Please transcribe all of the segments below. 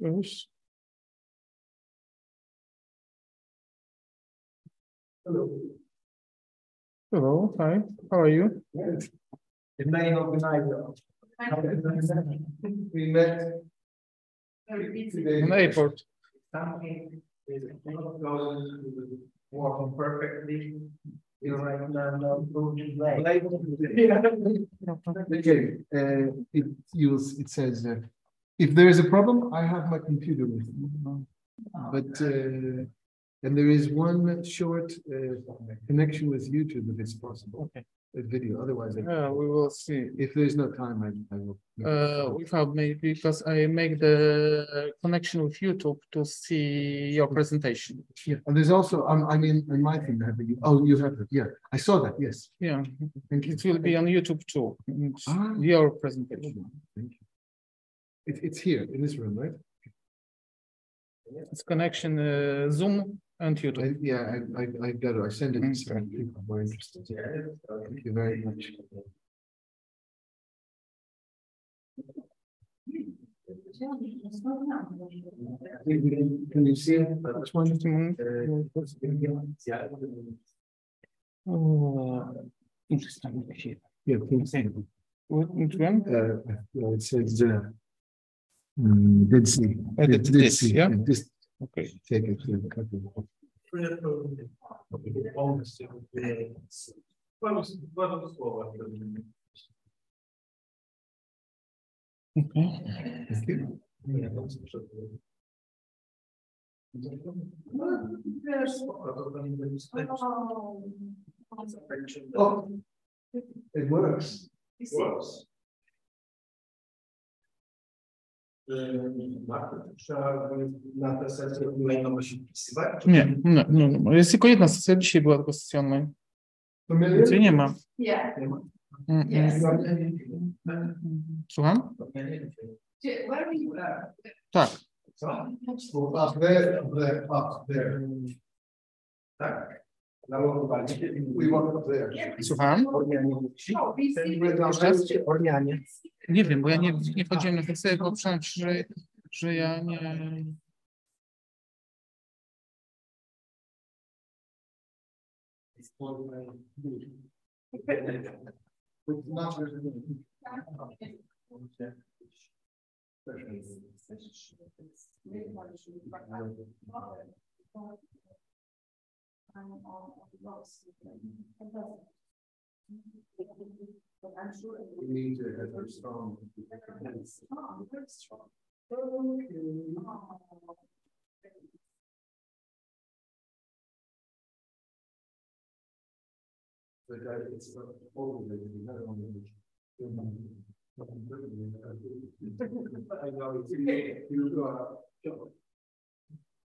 Cześć. Hello. Hello, hi, how are you? It may not be nice. We met. Today. On airport. Something is not going work perfectly. Right now, Okay, uh, it it says, uh, if there is a problem, I have my computer with me. But, uh, and there is one short, uh, connection with YouTube if it's possible. Okay. A video, otherwise, I- Yeah, we will see. if there's no time, I, I will. Uh, without me, because I make the connection with YouTube to see your presentation. Yeah, and there's also, um, I mean, in my thing, I have oh, you have it, yeah, I saw that, yes. Yeah, Thank you. it will be on YouTube too, Ah. your presentation. Thank you. It, it's here in this room, right? It's connection uh, Zoom and YouTube. I- Yeah, I, I, I got it, I sent it to Mm, some people who are interested. Thank you very much. Can you see it? Which one? Just a moment. Oh, interesting. Yeah, please. What- Which one? Uh, well, it says, uh, mm, did see. Uh, did- did see, yeah? Just Okay. take it to the copy. Okay. Thank you. Oh, it works. Works. Trzeba na tę sesję musi wpisywać? czy- Nie, no, jest tylko jedna sesja, dzisiaj była tylko sesja online. Więcej nie ma. Yeah. Mm, Yes. mm. Słucham? Are you? uh, Tak. Co? Up there, up there, up there. Tak. Słucham? Ormianie. Nie wiem, bo ja nie, nie wchodziłem na ten cel, bo przecież, że, że ja nie... Że nie. Thank you. With not really- I'm sure. it will We need to have a strong. strong, very strong. But uh, it's not all of it, it's not only. I know, it's, you go out.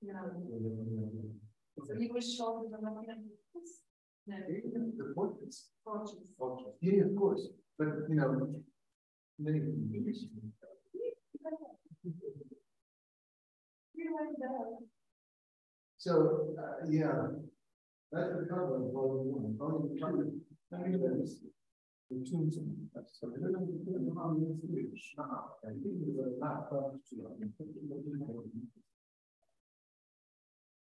Yeah. You were the. No. Yeah, of course, but you know. Many. You there. So, uh, yeah. That's the cover of volume one, volume two. I mean, that is. The two. So, I don't know, I don't know how many. I think it's a lot of.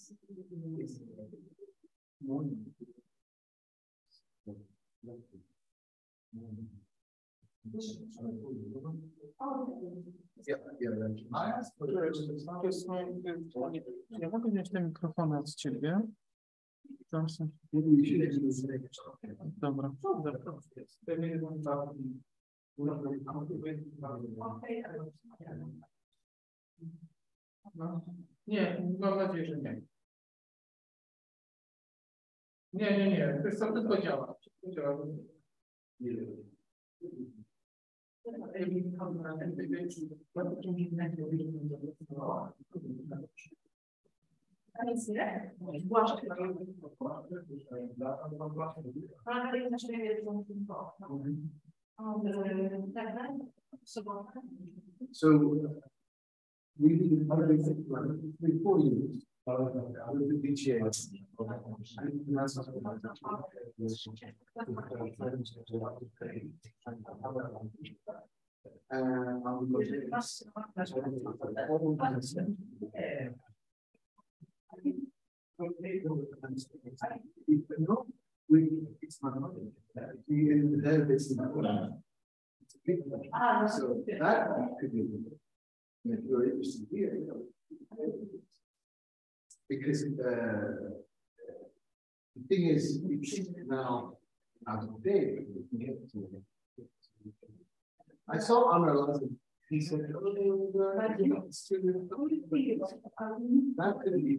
the. Morning. Yeah, yeah. I asked for. Ja mogę wziąć te mikrofony od ciebie. Proszę. Maybe we should do this next. Dobra. Dobra. Okay. No. Nie, mam nadzieję, że nie. Nie, nie, nie, to jest tylko działa. Tylko działa. A nic nie? Błaszczyk. Ale jest nasz największy info. Tak, tak? Sobota. So we need before you. Ah, So that could be. Very interesting here, you know. Because uh. The thing is, it's now out of we can get to it. I saw Lassen, he said. "Oh, uh, you know, it's still- That could be.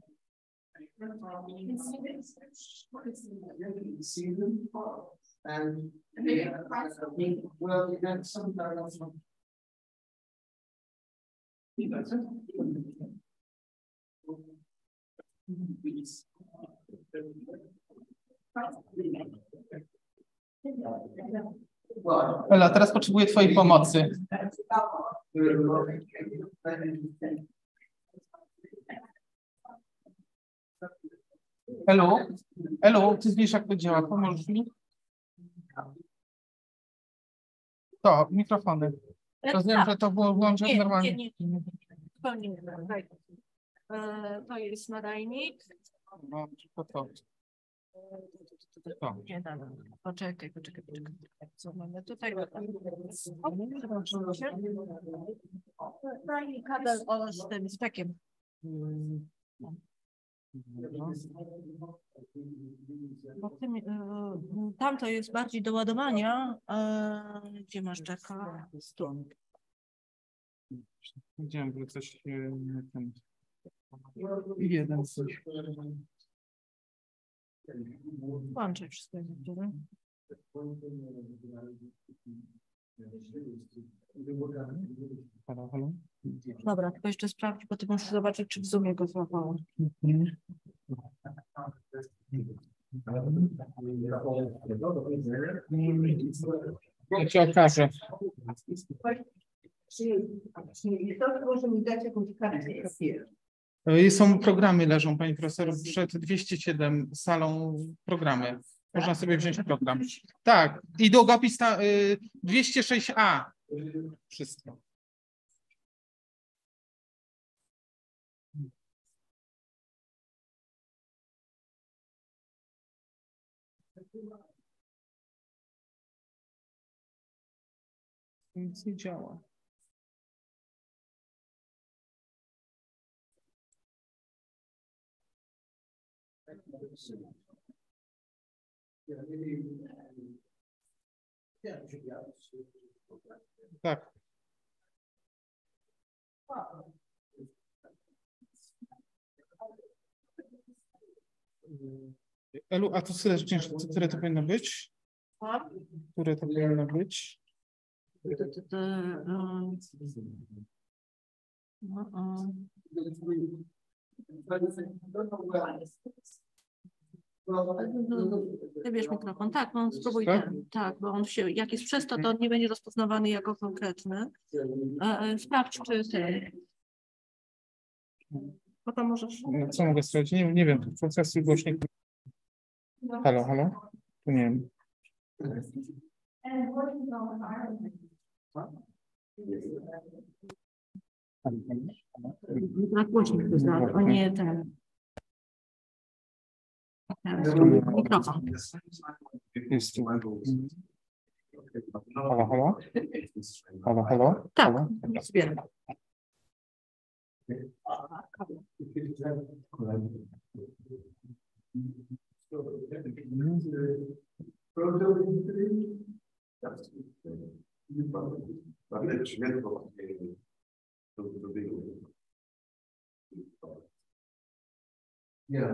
see them. And. Well, we had some. kind of some- That's it. Well, Ela, teraz potrzebuję twojej pomocy. Elu, Elu, ty wiesz jak to działa, pomożesz mi? To, mikrofony. Rozumiem, że to było włączone Nie, normalnie. nie, nie. Zupełnie nie. E, To jest nadajnik. No, to. To. Nie, no, no, no. Poczekaj, poczekaj, poczekaj. Co mamy tutaj? Daj mi kabel o, z tym spekiem. No. Bo tym, e, tam to jest bardziej do ładowania. Gdzie masz czeka? Widziałem, że coś e, ten. Jeden coś. Włączaj wszystko. Halo, halo. Dobra, tylko jeszcze sprawdź, bo ty musisz zobaczyć, czy w Zoomie go złapało. Ja ci okażę. To może mi dać jakąś kartę Są programy, leżą, pani profesor, przed 207 salą programy. Można sobie wziąć program. Tak, i długopis ta, y, 206A. Wszystko. Nic nie działa. Tak. Elu, a to serdecznie, które to powinno być? Które to powinno być? To, to, to, um, no, um, Wybierz mikrofon. Tak, no spróbuj Tak? ten. Tak, bo on się, jak jest przez to, to on nie będzie rozpoznawany jako konkretny. Sprawdź, czy ten. Potem możesz. No, co mogę sprawdzić? Nie, nie wiem, procesy głośników. Halo, halo? Tu nie wiem. On? Na głośnik to znaczy, a nie ten. Teraz Mikrofon. Jest tu. Halo, halo? Halo, halo? Tak, zbieram. Yeah,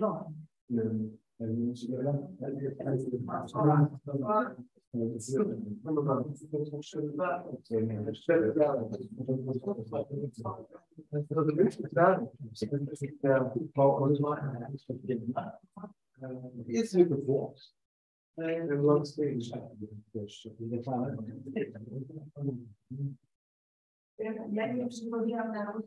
lot It's a good voice. En langs de Dus de vader. Jij hebt misschien wel die aan de hand.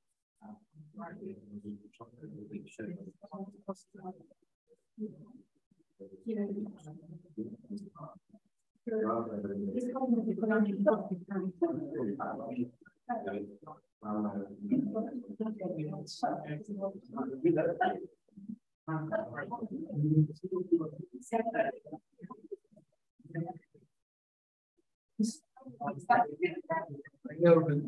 showing.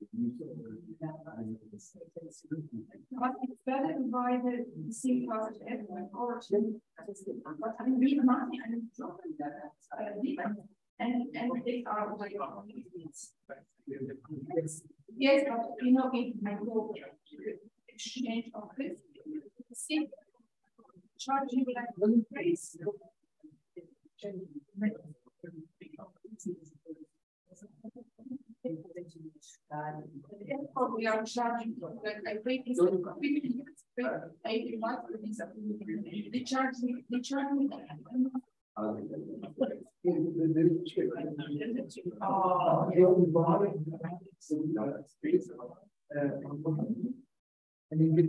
Think it's better. by the C positive origin. Uh, but I mean, we money and and and they are way of Yes, but you know, if I go exchange of this, see, charging like one price. We are charging, I it's eighty months, they charge me, they charge me. And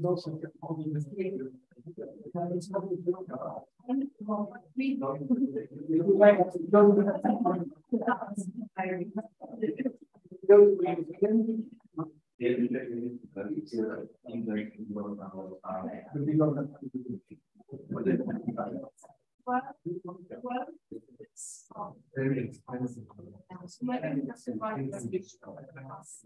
also. Well, well, it's, Very expensive. maybe that's why it's-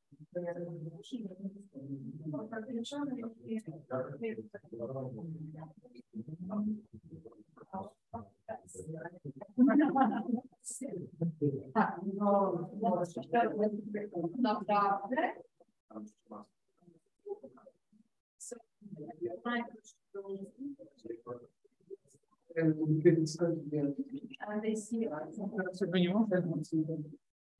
And we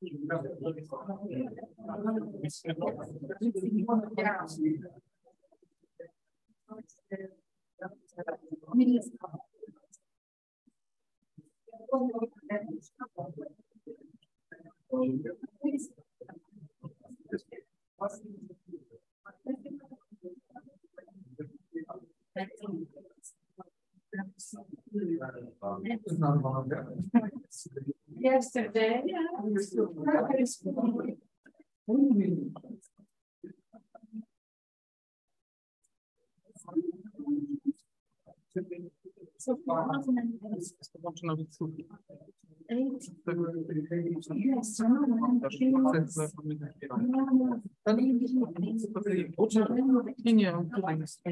Ministro. Thank you. Słuch. Eight. Yes. Nie, nie, on tutaj jest.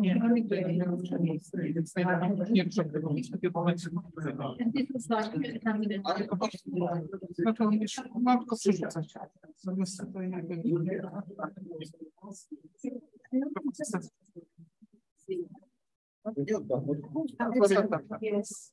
Nie, nie, nie, nie, nie, trzeba mieć takie momenty. And this was like a candidate. Ale po prostu, znaczy on już ma tylko przerzucać. Zamiast tutaj jakby... Yes.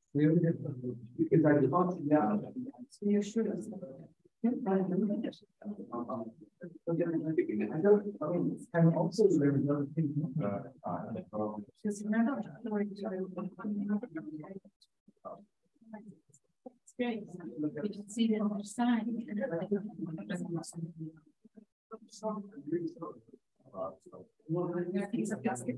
Because I thought, yeah. You should have. I don't, I mean, and also there is another thing. Because remember. It's can see the other side. It's a basket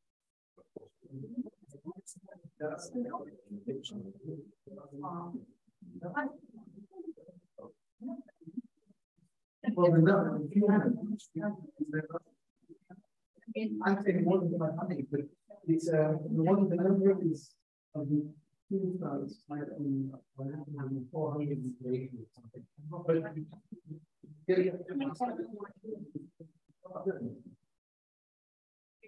Well, no, if you have- I'm saying more than my money, but it's uh, the one, the number is of the um, four hundred and eighty or something. But-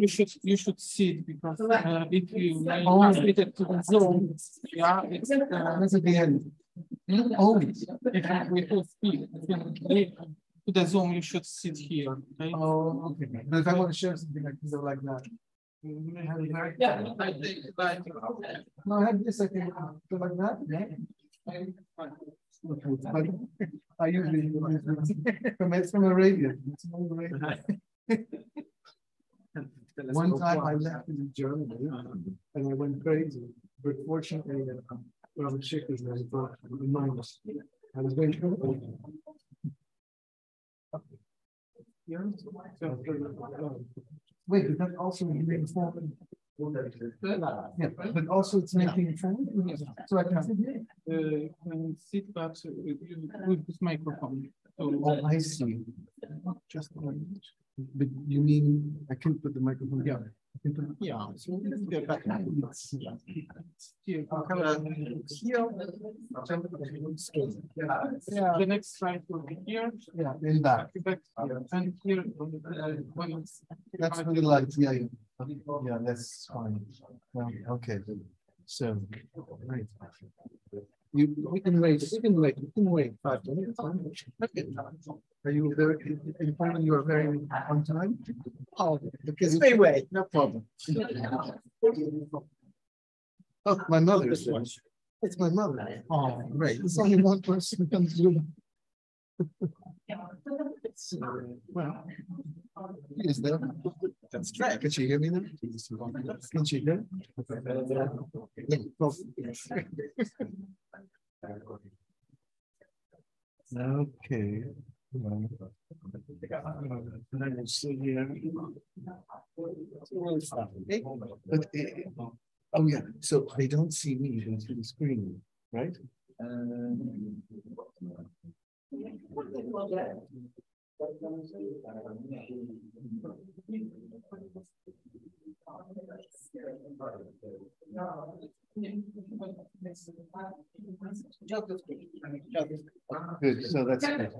You should, you should see it because uh, if you translate it to the Zoom, yeah, it's. uh, at the end. Oh, if we will speak, if you leave to the Zoom, you should sit here, okay? Oh, okay. But if I want to share something, I can go like that. Yeah, I think, like, No, I have this, I can go like that. Okay, but I usually from, it's from a radio. It's from a radio. One time I left in Germany and I went crazy, but fortunately, Robert Schickers was brought in minus. I was going to. Wait, but that also reinforcing. Yeah, but also it's making it fun. So I can. uh, you can sit, but uh, with this microphone. So, Oh, I see. Just. a. But you mean, I can put the microphone here? I Yeah. so we can get back. It's- yeah. Here, kind here. Yeah, The next slide will be here. yeah, in that. Back here, And here, uh, when it's- That's really light, yeah, yeah. Yeah, that's fine. Well, okay, so, right. You, we can wait, we can wait, we can wait five minutes. Okay. Are you very, in front you are very on time? Oh, because. Stay wait, no problem. Oh, my mother is there. It's my mother. Oh, great. It's only one person who comes through. Well. Is there? That's right. Can she hear me now? Can she hear? Okay. Well, let me see here. But, uh, oh yeah, so they don't see me through the screen, right? Um, Good, so that's. good.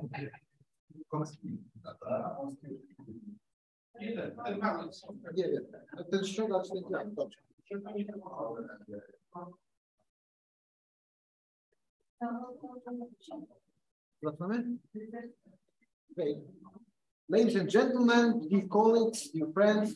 Ladies and gentlemen, dear colleagues, dear friends,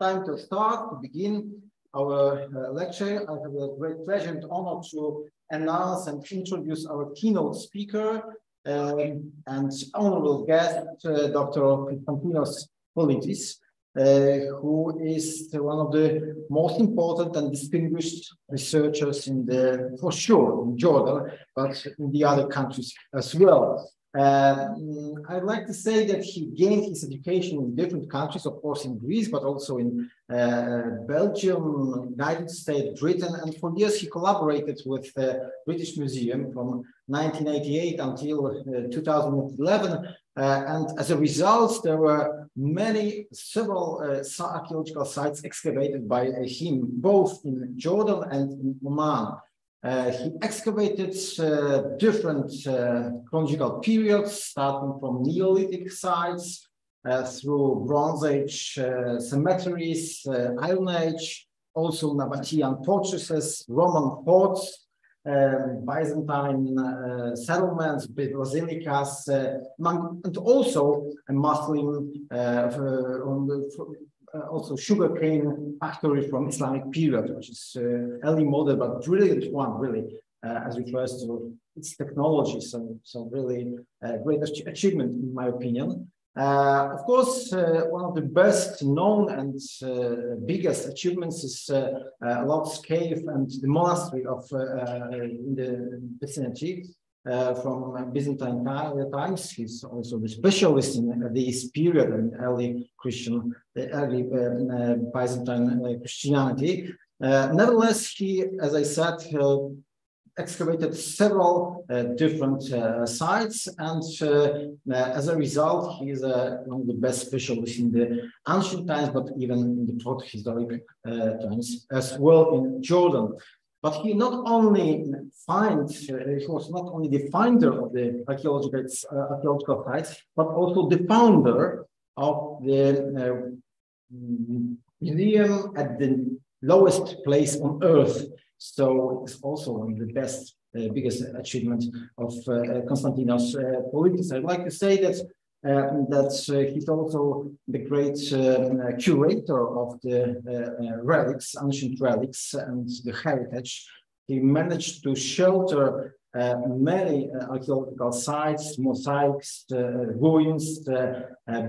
time to start, to begin our uh, lecture. I have a great pleasure and honor to announce and introduce our keynote speaker um, and honorable guest, uh, Dr. Konstantinos Politis, who is one of the most important and distinguished researchers in the, for sure, in Jordan, but in the other countries as well. Uh, I'd like to say that he gained his education in different countries, of course, in Greece, but also in uh, Belgium, United States, Britain, and for years he collaborated with the British Museum from 1988 until uh, 2011. Uh, and as a result, there were many, several uh, archaeological sites excavated by him, both in Jordan and in Oman. Uh, he excavated uh, different uh, chronological periods, starting from Neolithic sites uh, through Bronze Age uh, cemeteries, uh, Iron Age, also Nabatean fortresses, Roman forts, um, Byzantine settlements, basilicas, and also a Muslim on the, uh, also sugarcane factory from Islamic period, which is uh, early model, but brilliant one, really, uh, as refers to its technology. So, so really uh, great achievement, in my opinion. Uh, of course, uh, one of the best known and biggest achievements is uh, Lot's Cave and the monastery of in the vicinity. Uh, from Byzantine times. He's also the specialist in this period in early Christian, early uh, Byzantine uh, Christianity. nevertheless, he, as I said, excavated several uh, different uh, sites and uh, as a result he is one of the best specialists in the ancient times but even in the proto-historic times as well in Jordan. But he not only finds, uh, he was not only the finder of the archaeological, uh, archaeological sites, but also the founder of the uh, museum at the lowest place on earth. So it's also one of the best, uh, biggest achievements of uh, Konstantinos uh, Politis. I'd like to say that uh, that uh, he's also the great uh, curator of the relics, ancient relics, and the heritage. He managed to shelter uh, many uh, archaeological sites, mosaics, uh, ruins,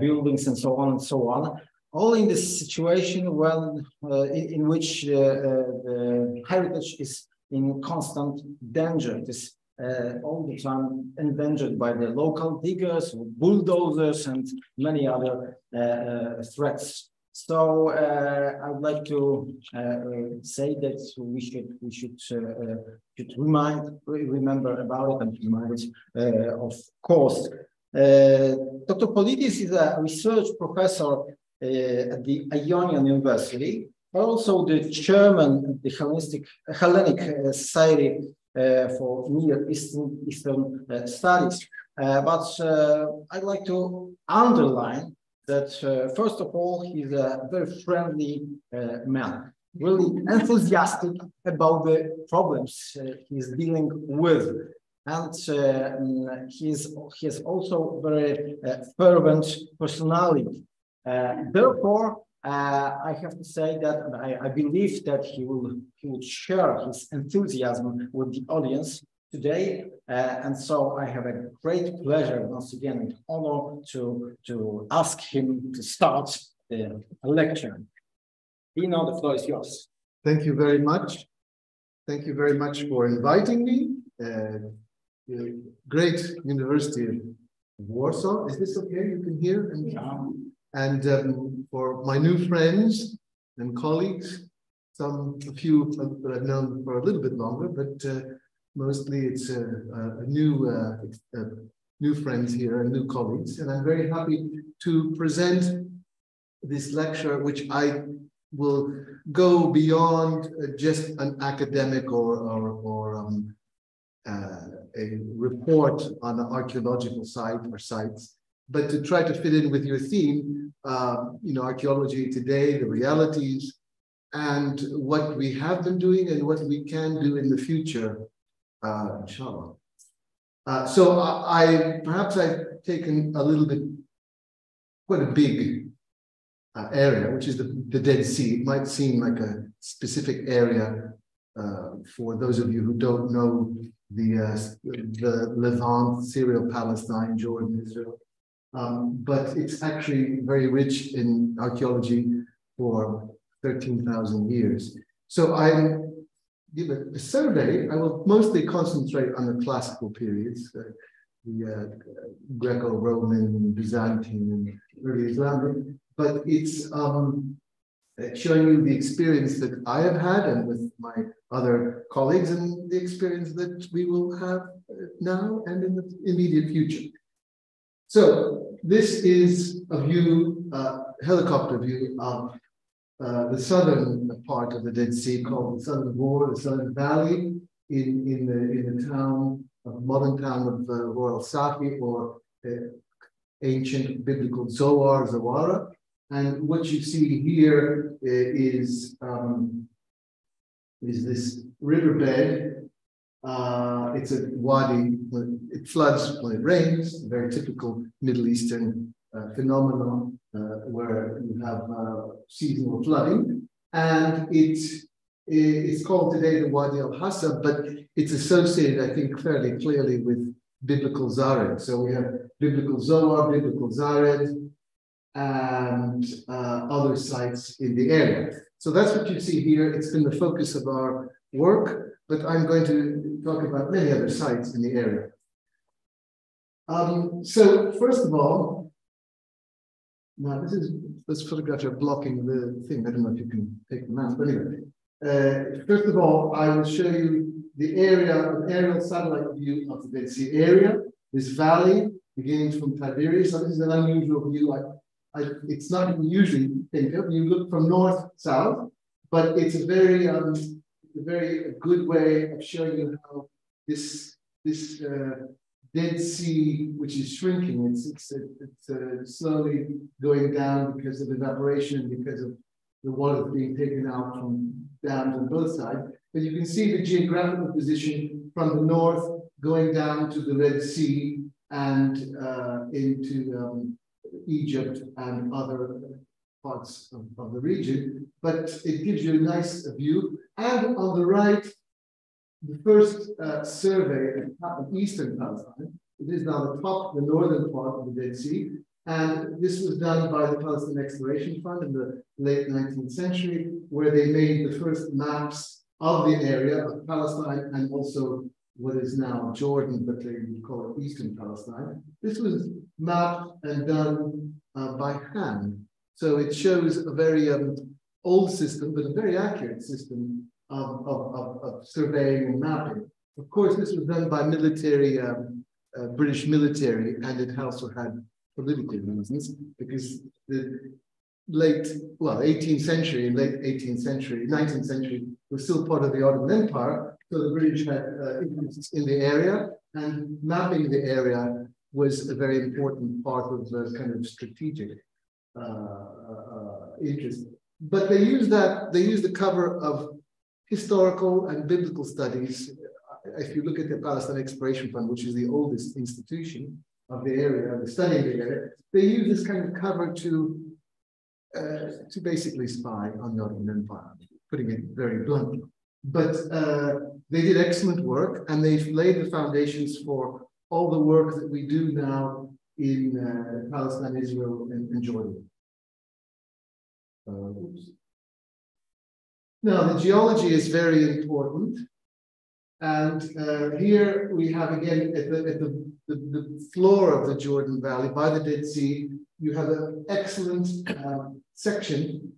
buildings, and so on and so on. All in this situation when, in, in, which the heritage is in constant danger. It is uh, all the time endangered by the local diggers, bulldozers, and many other uh, uh threats. So uh, I would like to uh, say that we should we should should remind remember about it and remind of course. Uh, Dr. Politis is a research professor uh, at the Ionian University, also the chairman of the Hellenistic, Hellenic uh, Society uh, for Near Eastern, Eastern uh, Studies. but I'd like to underline that, first of all, he's a very friendly man really enthusiastic about the problems uh, he's dealing with. And uh, mm, he's, he's also very uh, fervent personality. Therefore, I have to say that I, I, believe that he will, he will share his enthusiasm with the audience today. Uh, and so I have a great pleasure once again and honor to, to ask him to start the lecture. Dino, the floor is yours. Thank you very much. Thank you very much for inviting me. Uh, great University of Warsaw. Is this okay? You can hear? And, and um, for my new friends and colleagues, some, a few that I've known for a little bit longer, but uh, mostly it's a, a new, uh, uh, new friends here and new colleagues. And I'm very happy to present this lecture, which I will go beyond uh, just an academic or, or, or um, uh, a report on an archaeological site or sites, but to try to fit in with your theme, uh, you know, archaeology today, the realities, and what we have been doing and what we can do in the future, uh, inshallah. Uh, so I, I, perhaps I've taken a little bit, quite a big uh, area, which is the, the Dead Sea. It might seem like a specific area uh, for those of you who don't know the, uh, the Levant, Syria, Palestine, Jordan, Israel. Um, but it's actually very rich in archaeology for 13,000 years. So I give a, survey. I will mostly concentrate on the classical periods, uh, the uh, Greco-Roman, Byzantine, and early Islamic but it's um, showing you the experience that I have had and with my other colleagues and the experience that we will have now and in the immediate future. So this is a view, uh, helicopter view of uh, the southern part of the Dead Sea called the Southern Bore, the Southern Valley in, in, the, in the town, of modern town of uh, Ghor as-Safi or uh, ancient biblical Zoar, Zoara. And what you see here is, um, is this riverbed. Uh, it's a wadi, it floods when it rains, a very typical Middle Eastern uh, phenomenon uh, where you have uh, seasonal flooding. And it, it's called today the Wadi al Hasab, but it's associated, I think, fairly clearly with biblical Zared. So we have biblical Zoar, biblical Zared, and uh, other sites in the area. So that's what you see here. It's been the focus of our work, but I'm going to talk about many other sites in the area. Um, so first of all, now this is this photograph are blocking the thing. I don't know if you can take them out, but anyway. Uh, first of all, I will show you the area, an aerial satellite view of the Dead Sea area, this valley beginning from Tiberias. So this is an unusual view. I I, it's not usually think of. You look from north south, but it's a very um, a very good way of showing you how this this uh, Dead Sea, which is shrinking, it's it's it's uh, slowly going down because of evaporation, because of the water being taken out from dams on both sides. But you can see the geographical position from the north going down to the Red Sea and uh, into um, Egypt and other parts of, of, the region, but it gives you a nice view. And on the right, the first uh, survey of eastern Palestine. It is now the top, the northern part of the Dead Sea. And this was done by the Palestine Exploration Fund in the late 19th century, where they made the first maps of the area of Palestine and also what is now Jordan, but they would call it Eastern Palestine. This was mapped and done uh, by hand. So it shows a very um, old system, but a very accurate system of, of, of, of, surveying and mapping. Of course, this was done by military um, uh, British military and it also had political reasons because the late, well, 18th century late 18th century, 19th century was still part of the Ottoman Empire. So the British had uh, interests in the area and mapping the area was a very important part of the kind of strategic uh, uh, interest. But they use that, they use the cover of historical and biblical studies. If you look at the Palestine Exploration Fund, which is the oldest institution of the area, the study of the area, they use this kind of cover to uh, to basically spy on the Ottoman Empire, putting it very bluntly. But uh, they did excellent work and they've laid the foundations for all the work that we do now in uh, Palestine, Israel, and, and Jordan. Now, the geology is very important. And uh, here we have again at, the, at the, the, the, floor of the Jordan Valley by the Dead Sea, you have an excellent uh, section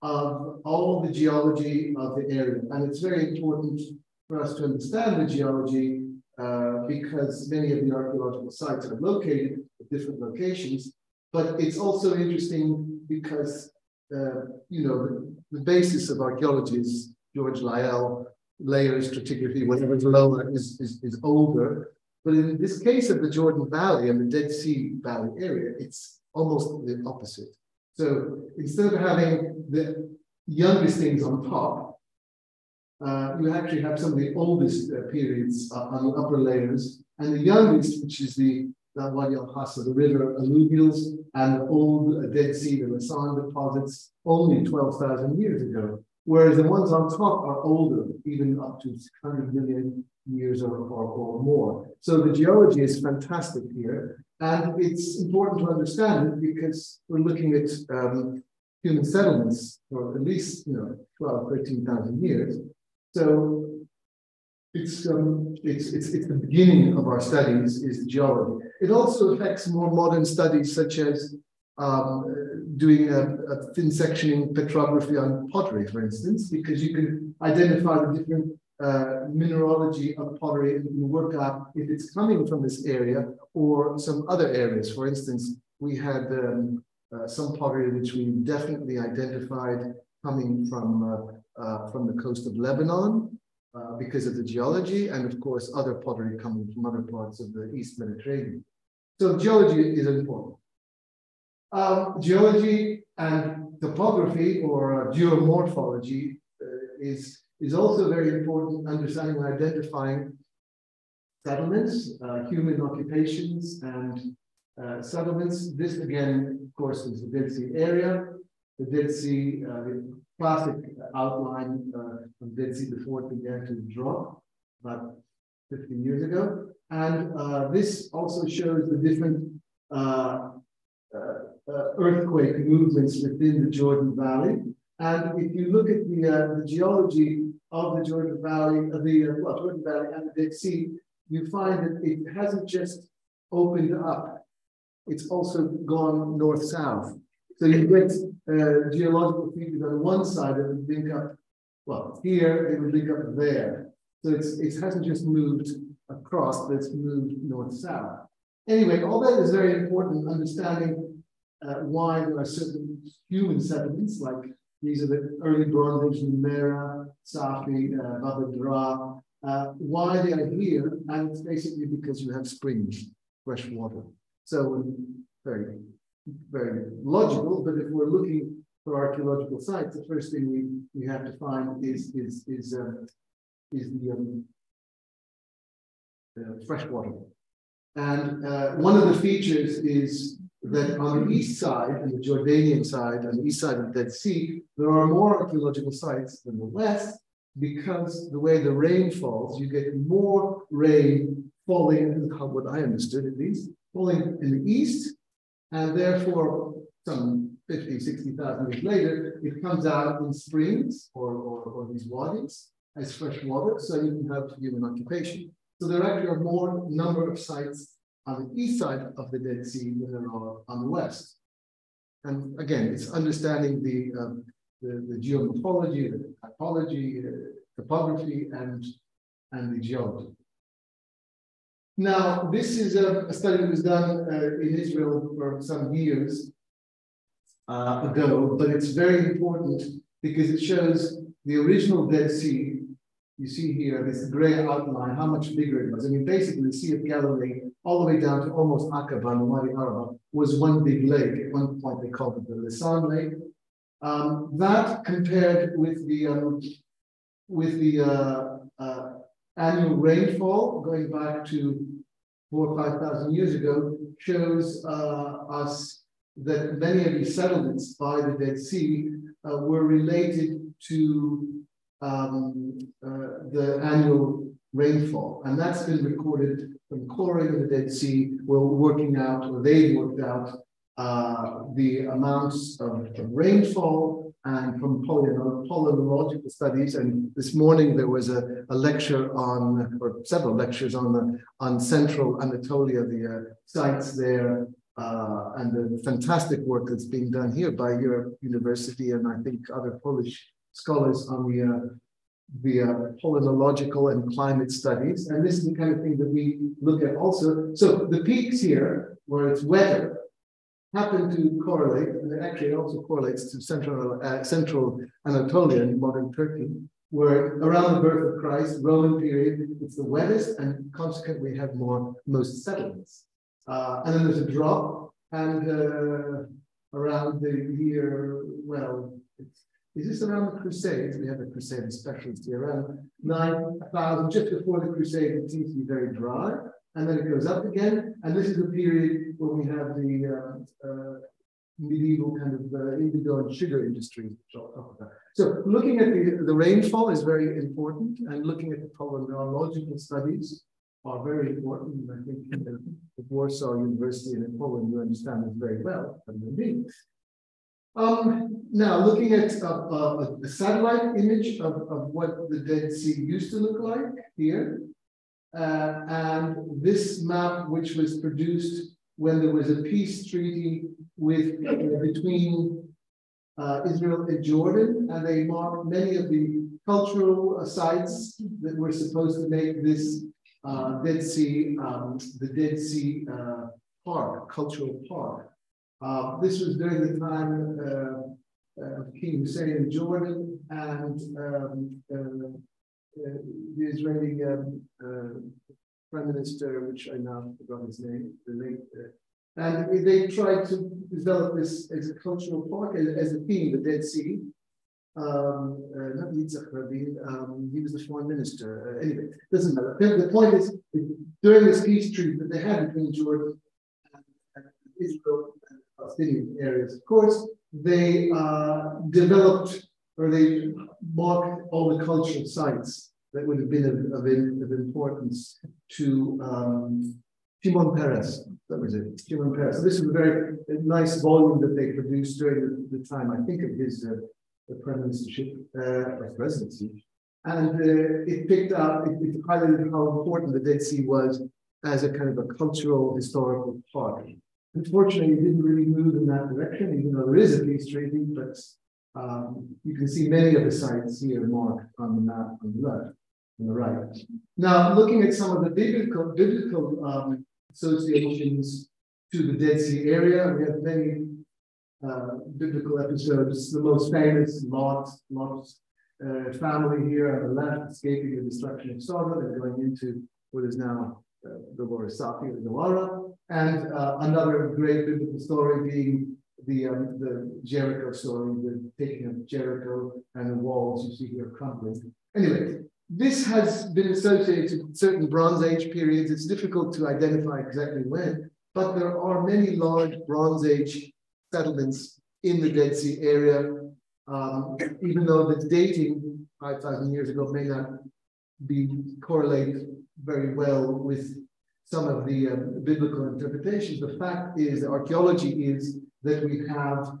of all the geology of the area. And it's very important for us to understand the geology uh, because many of the archaeological sites are located at different locations. But it's also interesting because, uh, you know, the, basis of archaeology is George Lyell, layer stratigraphy, whatever is lower is, is, is older. But in this case of the Jordan Valley and the Dead Sea Valley area, it's almost the opposite. So instead of having the youngest things on top, uh, you actually have some of the oldest uh, periods uh, on the upper layers, and the youngest, which is the, the Wadi al Hassa, the river alluvials, and old Dead Sea, the deposits, only 12,000 years ago. Whereas the ones on top are older, even up to 600 million years or, or, or more. So the geology is fantastic here. And it's important to understand it because we're looking at um, human settlements for at least you know 12, 13,000 years. So it's, um, it's, it's, it's the beginning of our studies is geology. It also affects more modern studies such as um, doing a, a, thin sectioning petrography on pottery, for instance, because you can identify the different uh, mineralogy of pottery and you work out if it's coming from this area or some other areas. For instance, we had um, uh, some pottery which we definitely identified coming from uh, uh, from the coast of Lebanon uh, because of the geology, and of course, other pottery coming from other parts of the East Mediterranean. So geology is important. Um, geology and topography or uh, geomorphology uh, is, is also very important understanding and identifying settlements, uh, human occupations and uh, settlements. This again, of course, is the Dead Sea area. The Dead Sea, the classic outline uh, of Dead Sea before it began to drop about 15 years ago. And uh, this also shows the different uh, uh, uh earthquake movements within the Jordan Valley. And if you look at the, uh, the geology of the Jordan Valley, of the well, Jordan Valley and the Dead Sea, you find that it hasn't just opened up, it's also gone north-south. So you get uh, geological features on one side that would link up, well, here it would link up there. So it hasn't just moved across, but it's moved north-south. Anyway, all that is very important in understanding uh, why there are certain human settlements, like these are the early Bronze Age Numeira, Safi, uh, Bab edh-Dhra, uh, why they are here, and it's basically because you have springs, fresh water. So very very logical, but if we're looking for archaeological sites, the first thing we, we have to find is is is uh, is the um, uh, fresh water. And uh, one of the features is that on the east side, the Jordanian side, on the east side of the Dead Sea, there are more archaeological sites than the west because the way the rain falls, you get more rain falling, what I understood at least, falling in the east and therefore, some 50, 60,000 years later, it comes out in springs or, or, or these wadis as fresh water, so you can have human occupation. So there are actually are more number of sites on the east side of the Dead Sea than there are on the west. And again, it's understanding the, um, the, the, geomorphology, the typology, uh, topography, and, and the geology. Now, this is a, a study that was done uh, in Israel for some years uh, ago, but it's very important because it shows the original Dead Sea. You see here this gray outline, how much bigger it was. I mean, basically, the Sea of Galilee, all the way down to almost Aqaba and Wadi Araba, was one big lake. At one point, they called it the Lisan Lake. Um, that compared with the um, with the uh, uh, annual rainfall going back to four or five thousand years ago shows uh, us that many of these settlements by the Dead Sea uh, were related to um, uh, the annual rainfall. And that's been recorded from coring of the Dead Sea. We're working out, or they worked out, uh, the amounts of, of, rainfall and from palynological studies. And this morning there was a, a, lecture on, or several lectures on the on central Anatolia, the uh, sites there uh, and the fantastic work that's being done here by your university and I think other Polish scholars on the uh, the uh, palynological and climate studies. And this is the kind of thing that we look at also. So the peaks here, where it's wetter, happen to correlate, and actually it also correlates to central uh, central Anatolia in modern Turkey, where around the birth of Christ, Roman period, it's the wettest, and consequently we have more most settlements. Uh, and then there's a drop, and uh, around the year, well, is this around the Crusades? We have a Crusade specialist here, around 9,000, just before the Crusade, it seems to be very dry, and then it goes up again, and this is the period when we have the uh, uh, medieval kind of uh, indigo and sugar industry. So looking at the, the rainfall is very important, and looking at the palynological studies are very important. I think the Warsaw University and in Poland, you understand this very well. Um, now, looking at a, a, a, satellite image of, of what the Dead Sea used to look like here, uh, and this map, which was produced when there was a peace treaty with uh, between uh, Israel and Jordan, and they marked many of the cultural sites that were supposed to make this uh, Dead Sea, um, the Dead Sea uh, Park, cultural park. Uh, this was during the time of King Hussein in Jordan and um, uh, the Israeli um, prime minister, which I now forgot his name, the late, and they tried to develop this as a cultural park as, as a theme, the Dead Sea um, uh, not Yitzhak Rabin, um, he was the foreign minister. Uh, anyway, it doesn't matter. The point is, during this peace treaty that they had between Jordan and, and Israel and Palestinian areas, of course, they uh, developed or they marked all the cultural sites that would have been of, of, of importance to um, Shimon Peres. That was it, Shimon Peres. So this is a very nice volume that they produced during the, the time, I think, of his uh, ministership uh, presidency. And uh, it picked up, it, it, highlighted how important the Dead Sea was as a kind of a cultural, historical park. Unfortunately, it didn't really move in that direction, even though there is a peace treaty, but um, you can see many of the sites here marked on the map on the left, on the right. Now, looking at some of the biblical, biblical um, associations to the Dead Sea area, we have many uh, biblical episodes. The most famous, Lot, Lot's uh, family here on the left, escaping the destruction of Sodom and going into what is now uh, the Ghor as-Safi or Gomorrah. And uh, another great biblical story being the um, the Jericho story, the taking of Jericho and the walls you see here crumbling. Anyway, this has been associated with certain Bronze Age periods. It's difficult to identify exactly when, but there are many large Bronze Age settlements in the Dead Sea area, um, even though the dating 5,000 years ago may not be correlated very well with some of the uh, biblical interpretations. The fact is, archaeology is that we have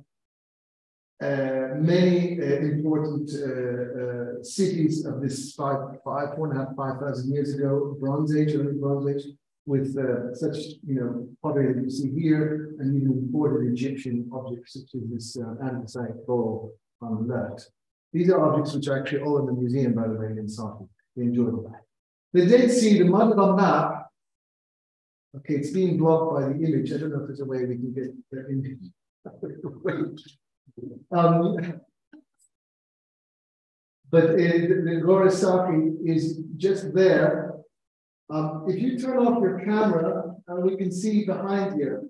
uh, many uh, important uh, uh, cities of this five, five, four and a half, five thousand years ago, Bronze Age, early Bronze Age, with uh, such, you know, pottery that you see here, and even imported Egyptian objects such as this uh, anthracite bowl on the left. These are objects which are actually all in the museum, by the way, in Safi. They enjoy that. The Dead Sea, the Madaba map, Okay, it's being blocked by the image. I don't know if there's a way we can get the image. um, but uh, the, Ghor as-Safi is just there. Um, if you turn off your camera, uh, we can see behind here.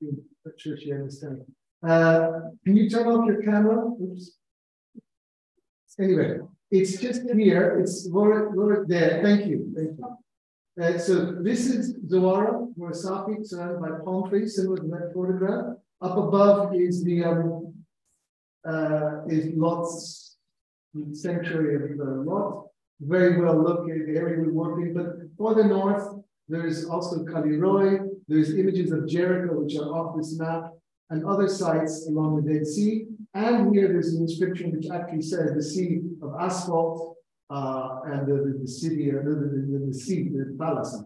Not sure she understands. Uh, can you turn off your camera? Oops. Anyway, it's just here. It's Laura there. Thank you. Thank you. Uh, so this is Zoara, Murasaki, surrounded by palm trees, similar to that photograph. Up above is the um, uh, is Lot's sanctuary of uh, Lot. Very well located area we're working, but further north, there's also Kallirohe. There's images of Jericho, which are off this map, and other sites along the Dead Sea. And here there's an inscription which actually says the sea of asphalt uh, and the, the, city, uh, the, the, the, sea, the palace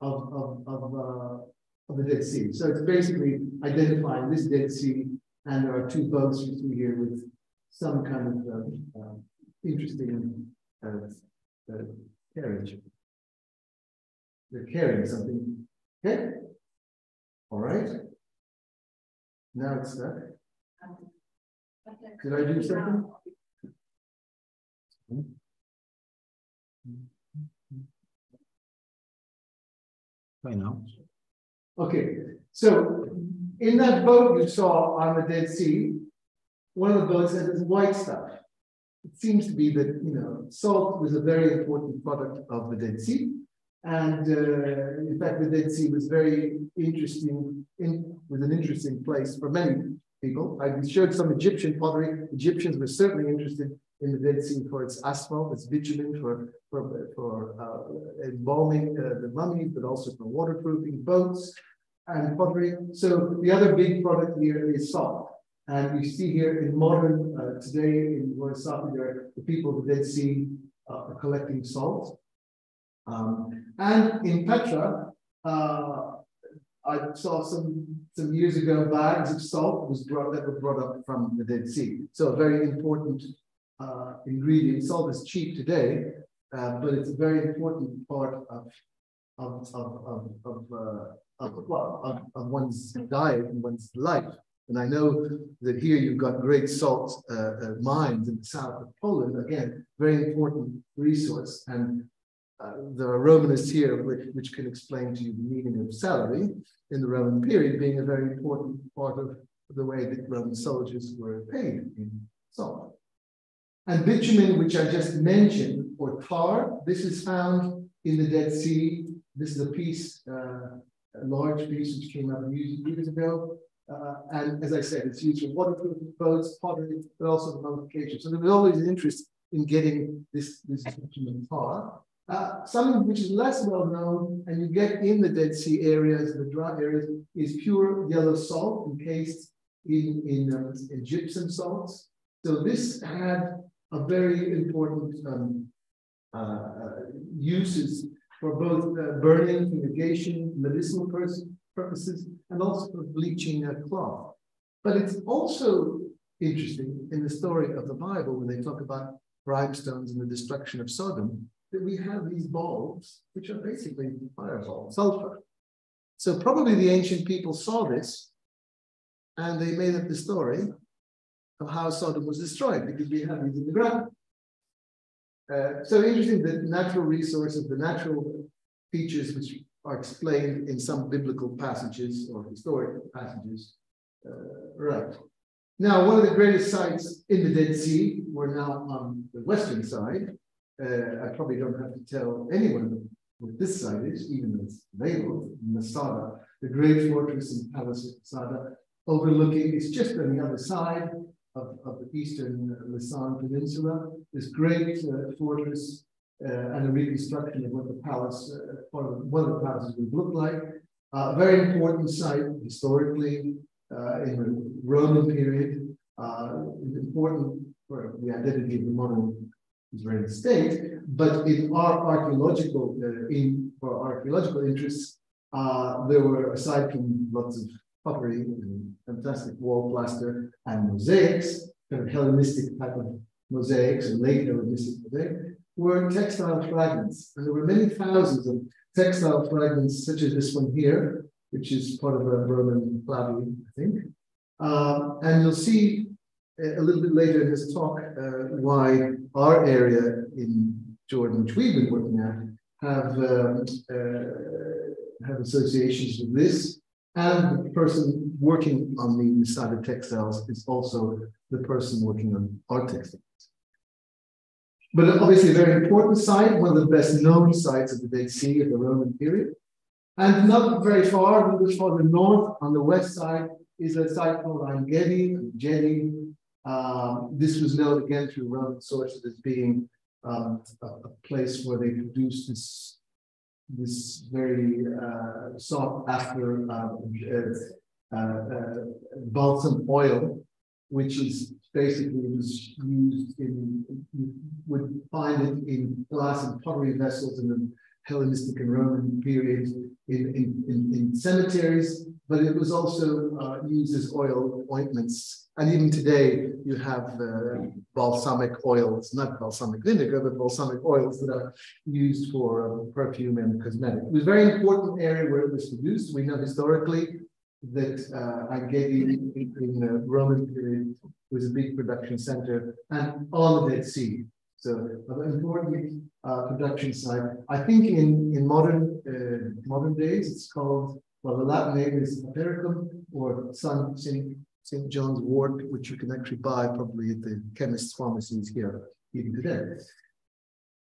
of, of, of, uh, of the Dead Sea. So it's basically identifying this Dead Sea, and there are two boats you see here with some kind of uh, uh, interesting uh, carriage. They're carrying something. Okay? All right. Now it's stuck. Did I do something? I know. Okay, so in that boat you saw on the Dead Sea, one of the boats had this white stuff. It seems to be that, you know, salt was a very important product of the Dead Sea. And uh, in fact, the Dead Sea was very interesting, in, was an interesting place for many people. I showed some Egyptian pottery. Egyptians were certainly interested in the Dead Sea for its asphalt, its bitumen, for, for, for uh, embalming uh, the mummies, but also for waterproofing boats and pottery. So the other big product here is salt. And you see here in modern, uh, today in Ghor as-Safi, there the people of the Dead Sea uh, are collecting salt. Um, and in Petra, uh, I saw some some years ago bags of salt was brought that were brought up from the Dead Sea. So a very important uh, ingredient. Salt is cheap today, uh, but it's a very important part of of of of of, uh, of, well, of, of one's diet and one's life. And I know that here you've got great salt uh, uh, mines in the south of Poland. Again, very important resource. And uh, there are Romanists here which, which can explain to you the meaning of salary in the Roman period being a very important part of the way that Roman soldiers were paid in salt. And bitumen, which I just mentioned, or tar, this is found in the Dead Sea. This is a piece, uh, a large piece which came out years ago. Uh, and as I said, it's used for waterproofing boats, pottery, but also for mummification. So there was always an interest in getting this, this bitumen tar. Uh, something which is less well known, and you get in the Dead Sea areas, the dry areas, is pure yellow salt encased in, in, uh, in gypsum salts. So this had a very important um, uh, uh uses for both uh, burning, fumigation, medicinal purposes, and also for bleaching a cloth. But it's also interesting in the story of the Bible when they talk about brimstones and the destruction of Sodom that we have these balls, which are basically fireballs, sulfur. So probably the ancient people saw this and they made up the story of how Sodom was destroyed because we have these in the ground. Uh, so interesting that natural resources, the natural features which are explained in some biblical passages or historical passages. Uh, right. Now, one of the greatest sites in the Dead Sea, we're now on the western side, uh, I probably don't have to tell anyone what this site is, even though it's labeled Masada, the great fortress and palace of Masada, overlooking, it's just on the other side of, of the eastern Lisan Peninsula, this great uh, fortress uh, and a reconstruction of what the palace, uh, one, of the, palaces would look like. Uh, very important site historically uh, in the Roman period, uh, important for the identity of the modern Israeli state, but in our archaeological, uh, in for archaeological interests, uh, there were, aside from lots of pottery and fantastic wall plaster and mosaics, kind of Hellenistic type of mosaics and late Hellenistic mosaics, were textile fragments. And there were many thousands of textile fragments such as this one here, which is part of a Roman flabby, I think. Uh, and you'll see a little bit later in this talk uh, why our area in Jordan, which we've been working at, have um, uh, have associations with this. And the person working on the Masada textiles is also the person working on art textiles. But obviously a very important site, one of the best known sites of the Dead Sea of the Roman period. And not very far, a little north on the west side is a site called Gedi, Gedi. Um, this was known again through Roman sources as being um, a, a, place where they produced this this very uh, sought after uh, uh, uh, balsam oil, which is basically was used in, you would find it in glass and pottery vessels in the Hellenistic and Roman period in, in, in, in cemeteries, but it was also uh, used as oil ointments. And even today, you have uh, balsamic oils, not balsamic vinegar, but balsamic oils that are used for um, perfume and cosmetic. It was a very important area where it was produced. We know historically that uh, Agedi in, the Roman period was a big production center and on the Dead Sea. So an important uh, production site. I think in, in modern uh, modern days, it's called, well, the Latin name is Hypericum or St. St. John's wort, which you can actually buy probably at the chemist's pharmacies here even today.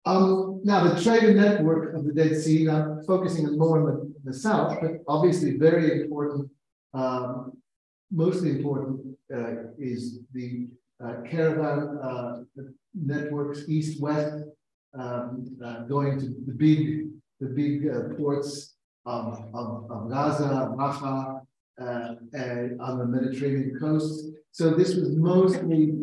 Um, now, the trade network of the Dead Sea, now focusing more on the, the south, but obviously very important um, mostly important uh, is the uh, caravan uh, networks east-west um, uh, going to the big the big uh, ports of, of, of Gaza, Rafah, uh, and on the Mediterranean coast. So this was mostly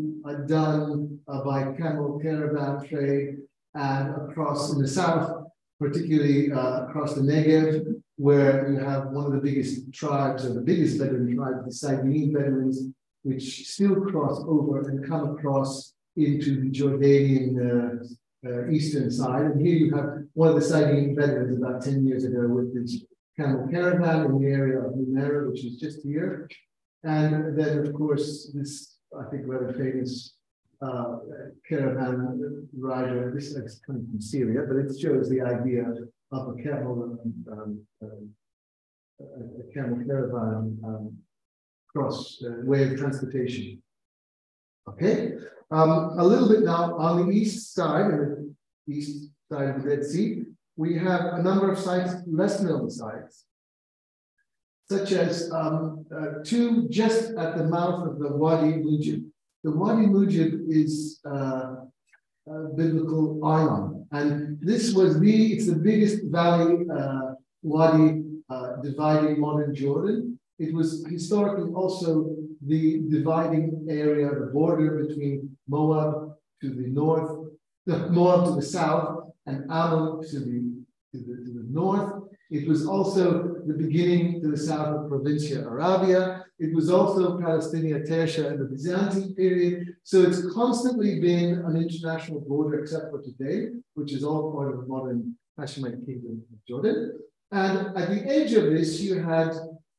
done by camel caravan trade and across in the south, particularly across the Negev, where you have one of the biggest tribes or the biggest Bedouin tribes, the Saguini Bedouins, which still cross over and come across into the Jordanian uh, uh, eastern side. And here you have one of the Saguini Bedouins about 10 years ago with this camel caravan in the area of Numera, which is just here. And then, of course, this, I think, rather famous uh, caravan rider. This is coming from Syria, but it shows the idea of a camel, um, um, a camel caravan um, cross uh, way of transportation. Okay, um, a little bit now on the east side, the east side of the Dead Sea, we have a number of sites, less known sites, such as um, uh, two just at the mouth of the Wadi Mujib. The Wadi Mujib is uh, biblical Arnon. And this was the, it's the biggest valley uh, wadi uh, dividing modern Jordan. It was historically also the dividing area, the border between Moab to the north, the Moab to the south, and Ammon to the, to the, to the north. It was also the beginning to the south of Provincia Arabia. It was also Palaestina Tertia in the Byzantine period. So it's constantly been an international border, except for today, which is all part of the modern Hashemite Kingdom of Jordan. And at the edge of this, you had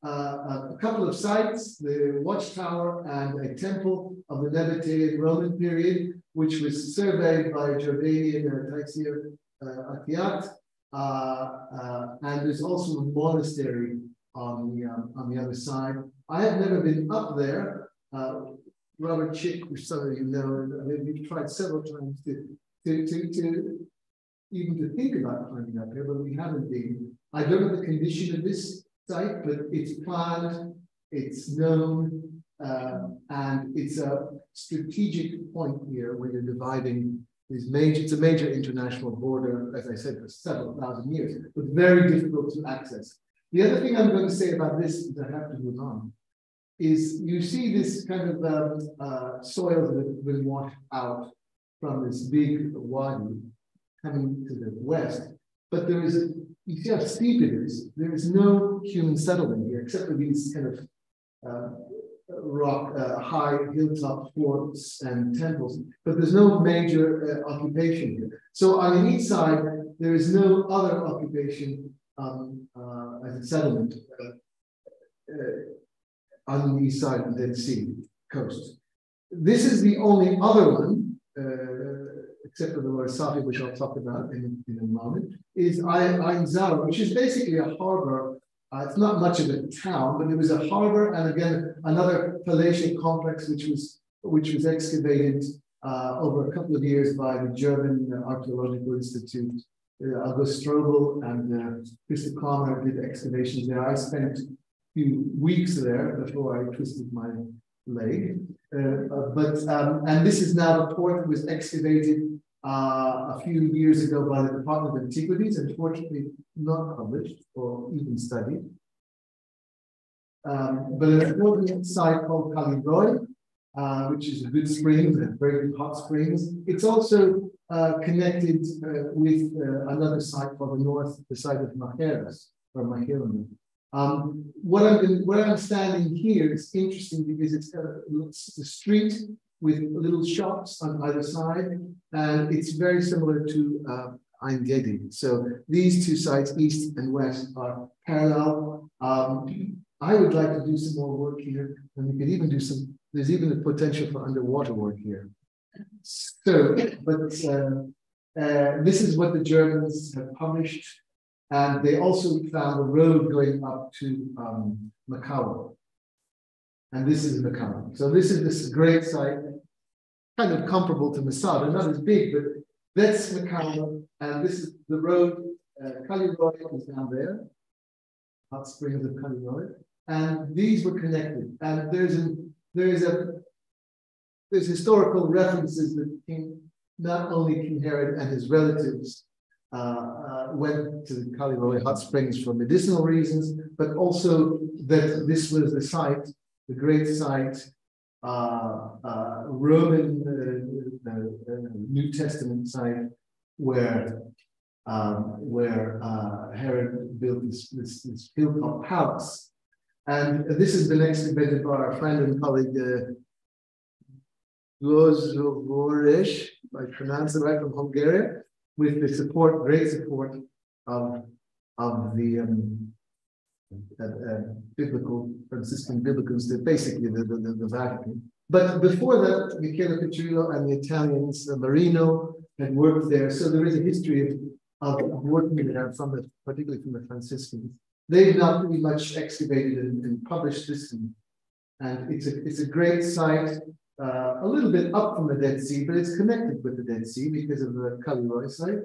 uh, a couple of sites, the watchtower and a temple of the Nabatean Roman period, which was surveyed by Jordanian uh, Taisir uh, Atiyat. Uh, uh, and there's also a monastery on the, um, on the other side. I have never been up there. Uh, Robert Schick, which some of you know, I mean, we've tried several times to, to, to, to even to think about climbing up here, but we haven't been. I don't know the condition of this site, but it's planned, it's known, uh, and it's a strategic point here where you're dividing these major, it's a major international border, as I said, for several thousand years, but very difficult to access. The other thing I'm going to say about this, is I have to move on, is you see this kind of um, uh, soil that has been washed out from this big wadi coming to the west, but there is you see how steep it is. There is no human settlement here except for these kind of uh, rock, uh, high hilltop forts and temples, but there's no major uh, occupation here. So on the east side, there is no other occupation um, uh, as a settlement uh, uh, on the east side of the Dead Sea coast. This is the only other one, except for the word Safi, which I'll talk about in, in a moment, is Ain Zara, which is basically a harbor. Uh, it's not much of a town, but it was a harbor, and again another palatial complex, which was which was excavated uh, over a couple of years by the German Archaeological Institute. Uh, August Strobel and uh, Christa Clamer did excavations there. I spent a few weeks there before I twisted my leg. Uh, uh, but um, and this is now a port that was excavated uh, a few years ago by the Department of Antiquities, unfortunately not published or even studied. Um, but an important site called Kallirohe, uh, which is a good springs and very good hot springs. It's also uh, connected uh, with another site called the north, the site of Machaerus, or Macheron. Um, what I'm where I'm standing here is interesting because it's a, it's a street with little shops on either side, and it's very similar to uh, Ein Gedi. So these two sites, east and west, are parallel. Um, I would like to do some more work here, and we could even do some. There's even the potential for underwater work here. So, but uh, uh, this is what the Germans have published and they also found a road going up to um, Macau. And this is Macau. So this is this great site, kind of comparable to Masada, not as big, but that's Macau. And this is the road, uh, Kallirohe is down there, hot springs of Kallirohe. And these were connected. And there's a, there's a, there's historical references that King, not only King Herod and his relatives uh, uh, went to the Kallirohe hot springs for medicinal reasons, but also that this was the site, the great site, uh, uh Roman uh, uh, New Testament site where um, where Herod built this, this, this hilltop palace. And this has been excavated by our friend and colleague uh, Győző Vörös, if I pronounce it right, from Hungary with the support, great support of, of the um, uh, biblical, Franciscan biblical state, basically the, the, the, Vatican. But before that, Michele Piccirillo and the Italians, uh, Marino, had worked there. So there is a history of, of working there, from the, particularly from the Franciscans. They've not pretty much excavated and, and published this, and, and it's a it's a great site uh, a little bit up from the Dead Sea, but it's connected with the Dead Sea because of the Kallirohe site.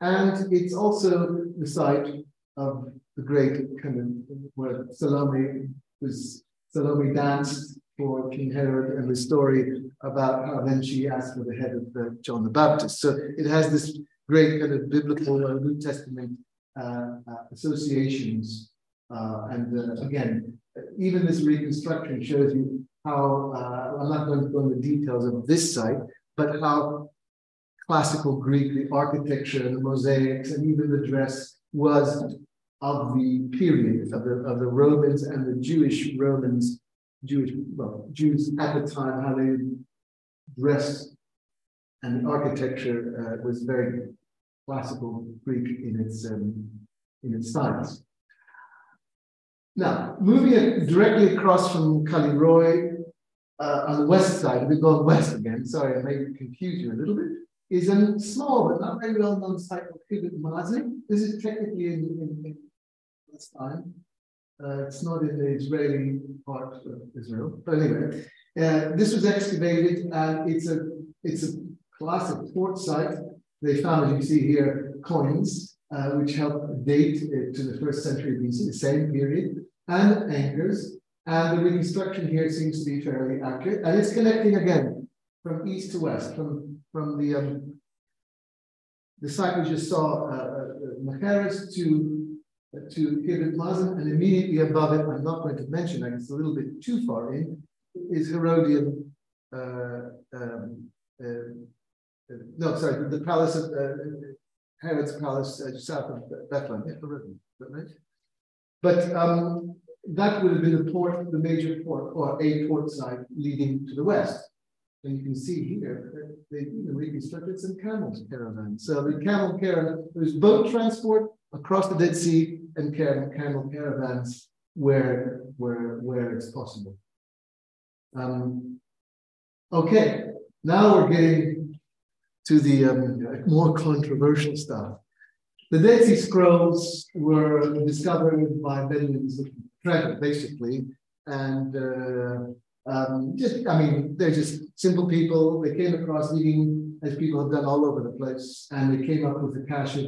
And it's also the site of the great kind of where Salome was Salome danced for King Herod and the story about how then she asked for the head of the John the Baptist. So it has this great kind of biblical uh, New Testament uh, uh, associations. Uh, and uh, again, even this reconstruction shows you how, uh, I'm not going to go into the details of this site, but how classical Greek, the architecture the mosaics and even the dress was of the period of the, of the Romans and the Jewish Romans, Jewish, well, Jews at the time, how they dressed and the architecture uh, was very classical Greek in its um, in its styles. Now, moving directly across from Kallirohe uh, on the west side, we've gone west again, sorry, I may confuse you a little bit, is a small but not very well known site called Khirbet Mazen. This is technically in, in, in Palestine. Uh, it's not in the Israeli part of Israel. But anyway, uh, this was excavated and it's a it's a classic port site. They found, as you see here, coins, uh, which help date it to the first century BC, the same period, and anchors. And the reconstruction here seems to be fairly accurate. And it's connecting again from east to west, from, from the, um, the site we just saw, uh, uh, Machaerus to, uh, to Khirbet Mazen, and immediately above it, I'm not going to mention, I it's a little bit too far in, is Herodium, uh, um, uh, uh, no, sorry, the, palace of uh, Herod's palace uh, south of Bethlehem, yeah, right? But um, that would have been the port, the major port, or a port site leading to the west. And you can see here they you reconstructed some camel caravans. So the camel caravan, there's boat transport, across the Dead Sea and camel, caravans where, where, where it's possible. Um, okay, now we're getting to the um, more controversial stuff. The Dead Sea Scrolls were discovered by Bedouins treasure, basically, and uh, um, just, I mean, they're just simple people. They came across eating, as people have done all over the place, and they came up with a cache of,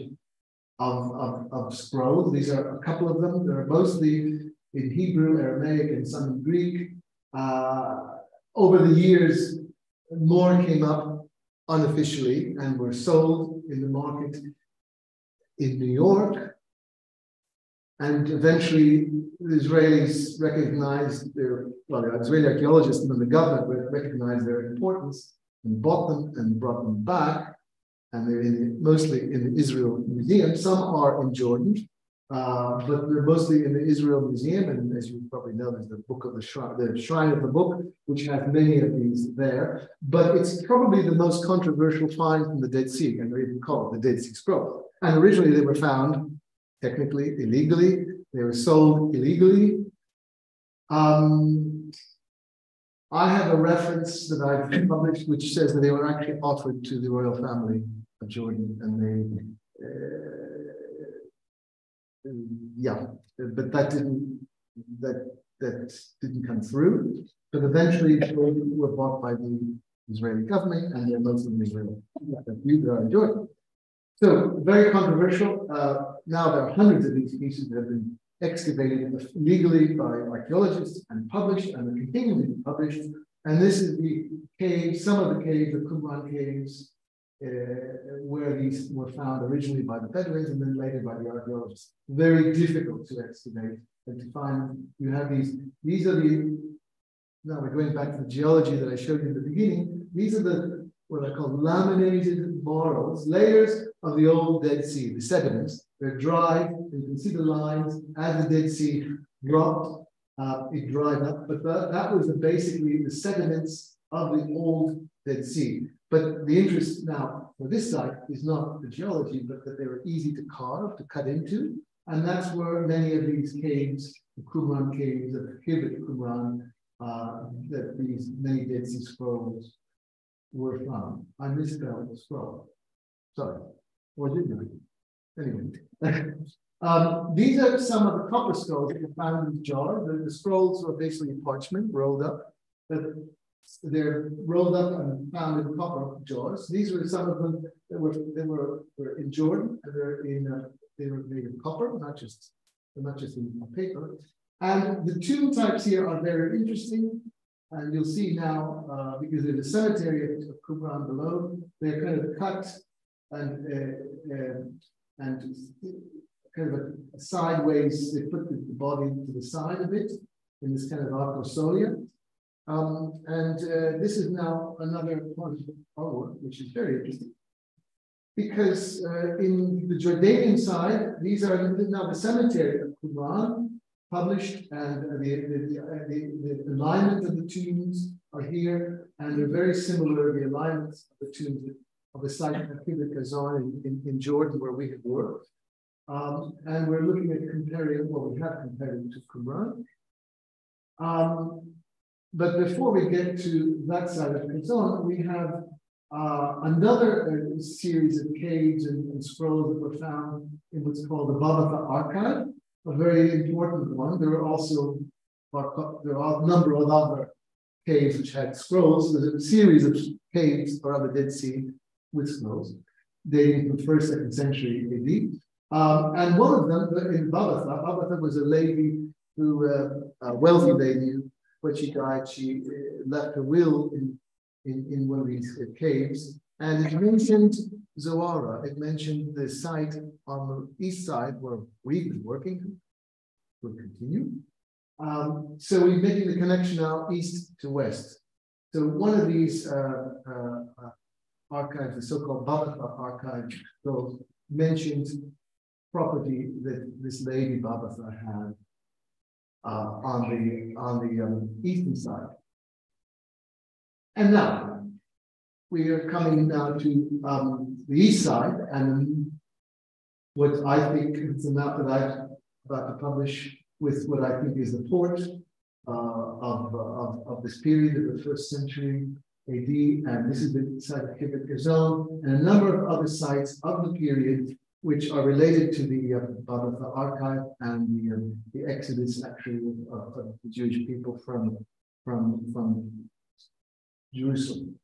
of, of of scrolls. These are a couple of them. They're mostly in Hebrew, Aramaic, and some in Greek. Uh, over the years, more came up unofficially and were sold in the market in New York. And eventually, the Israelis recognized their, well, the Israeli archaeologists and the government recognized their importance and bought them and brought them back. And they're in mostly in the Israel Museum. Some are in Jordan, uh, but they're mostly in the Israel Museum, and as you probably know, there's the book of the shrine, the shrine of the book, which has many of these there. But it's probably the most controversial find from the Dead Sea, and they're even call it the Dead Sea Scroll. And originally they were found technically illegally, they were sold illegally. Um, I have a reference that I've published which says that they were actually offered to the royal family Jordan, and they. Uh, yeah, but that didn't that that didn't come through. But eventually, they were bought by the Israeli government, and they're Muslim Israel. You are enjoying. So very controversial. Uh, now there are hundreds of these pieces that have been excavated legally by archaeologists and published, and are continuing to be published. And this is the cave, some of the caves, the Qumran caves, where these were found originally by the Bedouins and then later by the archaeologists. Very difficult to excavate and to find. You have these, these are the, now we're going back to the geology that I showed you in the beginning. These are the, what I call laminated marls, layers of the old Dead Sea, the sediments. They're dry, you can see the lines as the Dead Sea dropped, uh, it dried up, but that, that was the, basically the sediments of the old Dead Sea. But the interest now for this site is not the geology, but that they were easy to carve, to cut into. And that's where many of these caves, the Qumran caves, the Khirbet Qumran, uh, that these many Dead Sea scrolls were found. I misspelled the scroll. Sorry. Or did I? Anyway. um, these are some of the copper scrolls that were found in the jar. The, the scrolls were basically parchment rolled up. But they're rolled up and found in copper jars. These were some of them that were they were, were in Jordan and they're in uh, they were made of copper, not just not just in paper. And the tomb types here are very interesting. And you'll see now, uh, because there's a cemetery of Qumran below, they're kind of cut and uh, uh, and kind of a, sideways, they put the, the, body to the side of it in this kind of arcosolia. Um, and uh, this is now another our work, which is very interesting. Because uh, in the Jordanian side, these are now the cemetery of Qumran, published, and the, the, the, the, alignment of the tombs are here, and they're very similar, the alignments of the tombs of the site of Qazone in, in, Jordan, where we have worked. Um, and we're looking at comparing, well, we have compared to Qumran. Um, but before we get to that side of Qazone, we have uh, another uh, series of caves and, and, scrolls that were found in what's called the Babatha Archive, a very important one. There are also there are a number of other caves which had scrolls. There's a series of caves around the Dead Sea with scrolls dating from first, second century AD. Um, and one of them in Babatha, Babatha was a lady who, uh, a wealthy lady when she died, she uh, left a will in, in, in one of these uh, caves. And it mentioned Zoara. It mentioned the site on the east side where we've been working. We'll continue. Um, so we're making the connection now east to west. So one of these uh, uh, uh archives, the so-called Babatha archive, so mentioned property that this lady Babatha had uh, on the on the um, eastern side. And now we are coming now to um, the east side, and what I think a map that I'm about to publish with what I think is the port uh, of, of, of this period of the first century AD, and this is the site of Khirbet Qazone, and a number of other sites of the period which are related to the uh, archive and the, um, the exodus actually of, of, the Jewish people from, from, from Jerusalem.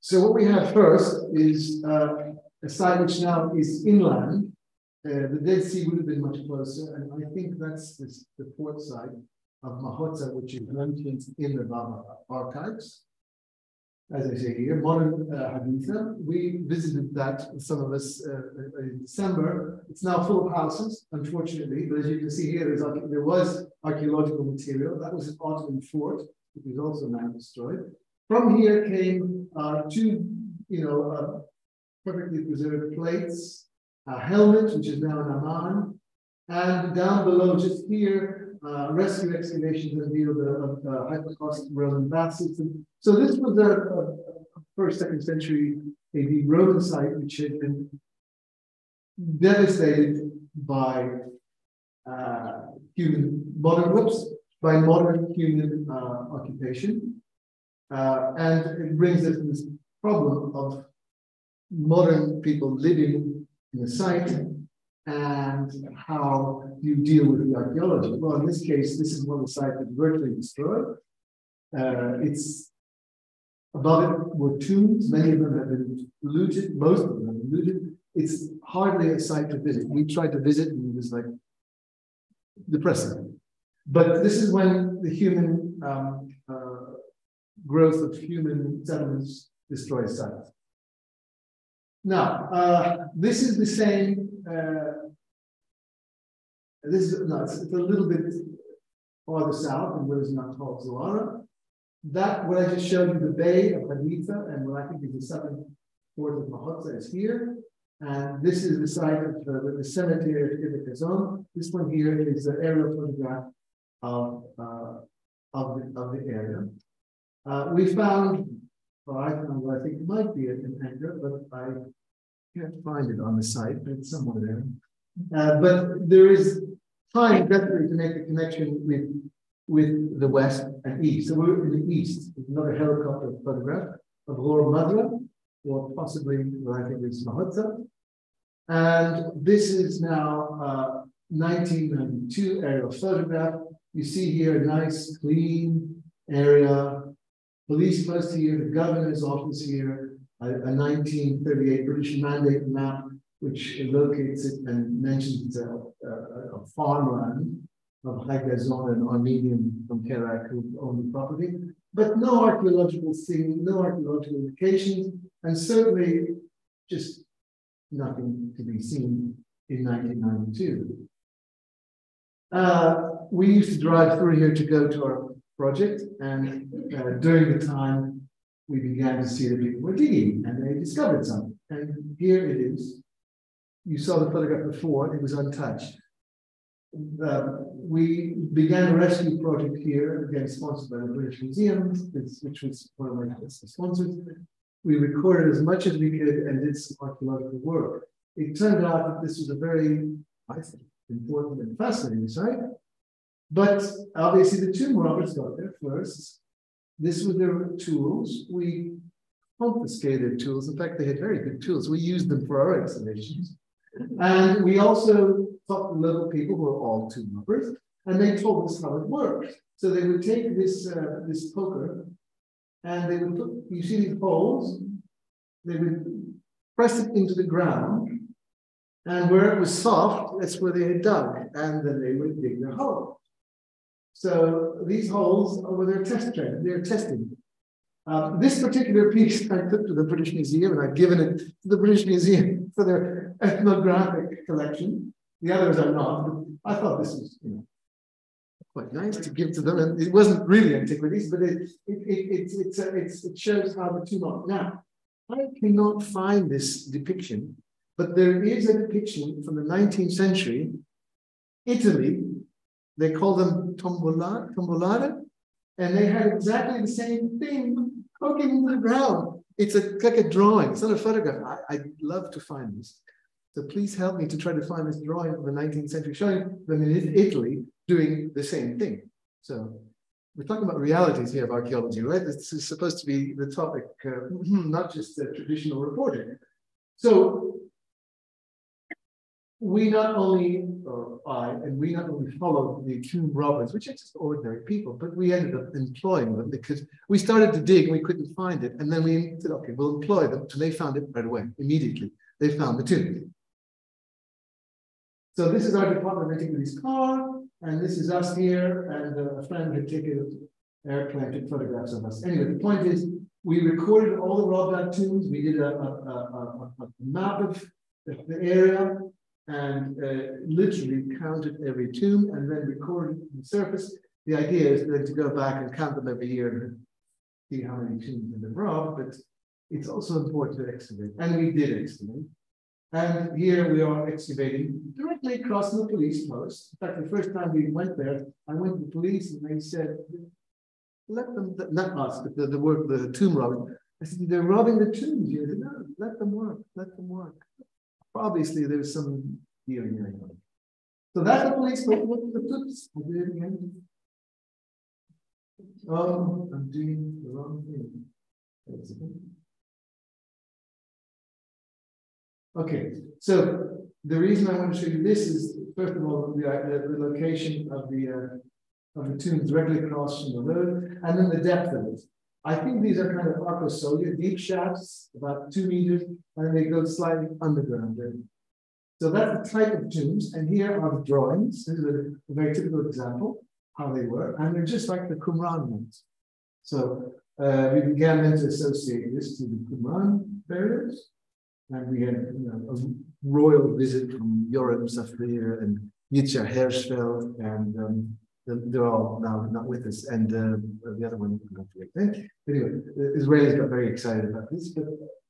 So what we have first is uh, a site which now is inland. Uh, the Dead Sea would have been much closer, and I think that's this, the port side of Mahoza, which is mentioned in the Baba archives. As I say here, modern uh, Haditha. We visited that, some of us, uh, in December. It's now full of houses, unfortunately, but as you can see here, there was archaeological material. That was an Ottoman fort, which was also now destroyed. From here came uh, two, you know, uh, perfectly preserved plates, a helmet, which is now in Amman, and down below, just here, uh, rescue excavations reveal the uh, Hypocaust Roman bath system. So this was a, a, first, second century AD Roman site, which had been devastated by uh, human modern whoops, by modern human uh, occupation. Uh, and it brings us this problem of modern people living in the site and how you deal with the archaeology. Well, in this case, this is one of the sites that's virtually destroyed. Uh, it's above it were tombs. Many of them have been looted. Most of them have been looted. It's hardly a site to visit. We tried to visit and it was like depressing. But this is when the human um, uh, growth of human settlements destroys sites. Now, uh, this is the same. Uh, this is no, it's, it's, a little bit farther south in what is called Zoara. That what I just showed you, the bay of Haditha, and what I think is the southern port of Mahoza is here. And this is the site of uh, the cemetery of Khirbet Qazone. This one here is the aerial photograph of, uh, of, the, of the area. Uh, we found well, I found what I think might be an anchor, but I can't find it on the site. It's somewhere there. Uh, but there is time definitely to make a connection with with the west and east. So we're in the east. Another helicopter photograph of Ror Madra, or possibly what I think is Mahoza. And this is now uh, 1992 aerial photograph. You see here a nice clean area police post here, the governor's office here, a, a 1938 British mandate map, which locates it and mentions a, a, a farmland of Haigazon and Armenian from Kerak who owned the property, but no archaeological thing, no archaeological indications, and certainly just nothing to be seen in 1992. Uh, we used to drive through here to go to our project. And uh, during the time, we began to see that people were digging and they discovered something. And here it is. You saw the photograph before, it was untouched. We began a rescue project here, again sponsored by the British Museum, which was one of my sponsors. We recorded as much as we could and did some archaeological work. It turned out that this was a very, I think, important and fascinating site. But obviously the tomb robbers got there first. This was their tools. We confiscated tools. In fact, they had very good tools. We used them for our excavations. And we also talked level people who are all tomb robbers, and they told us how it worked. So they would take this, uh, this poker and they would put, you see these holes, they would press it into the ground, and where it was soft, that's where they had dug, and then they would dig their hole. So these holes were their test they're testing. Uh, this particular piece I took to the British Museum and I've given it to the British Museum for their ethnographic collection. The others are not, I thought this was, you know, quite nice to give to them. And it wasn't really antiquities, but it it it it's, uh, it shows how the two are. Now, I cannot find this depiction, but there is a depiction from the 19th century, Italy, they call them tombolada, tombolada, and they had exactly the same thing poking into the ground. it's a, like a drawing. It's not a photograph. I, I'd love to find this. So please help me to try to find this drawing of the 19th century showing them in Italy doing the same thing. So we're talking about realities here of archaeology, right? This is supposed to be the topic, uh, not just the traditional reporting. So we not only, or I, and we not only followed the tomb robbers, which are just ordinary people, but we ended up employing them because we started to dig and we couldn't find it. And then we said, okay, we'll employ them. And they found it right away, immediately. They found the tomb. So this is our department antiquities car, and this is us here, and uh, a friend had taken airplane, took photographs of us. Anyway, the point is, we recorded all the robbed tombs. We did a, a, a, a map of the area, and uh, literally counted every tomb and then recorded the surface. The idea is then to go back and count them every year and see how many tombs have been robbed, but it's also important to excavate. And we did excavate. And here we are excavating directly across the police post. In fact, the first time we went there, I went to the police and they said, let them, not us, but the, the work, the tomb robbing. I said, they're robbing the tombs. You said, no, let them work, let them work obviously there's some hearing going on. So that's the police but what the. Oh, I'm doing the wrong thing. Okay, so the reason I want to show you this is first of all the, the, location of the uh, of the tomb directly across from the road, and then the depth of it. I think these are kind of arcosolia, deep shafts, about two meters, and they go slightly underground. So that's the type of tombs. And here are the drawings. This is a, a very typical example how they were. And they're just like the Qumran ones. So uh, we began then to associate this to the Qumran burials. And we had you know, a royal visit from Yoram Tsafrir and Yitzhak Hirschfeld and um, they're all now not with us, and uh, the other one Anyway, the Israelis got very excited about this, but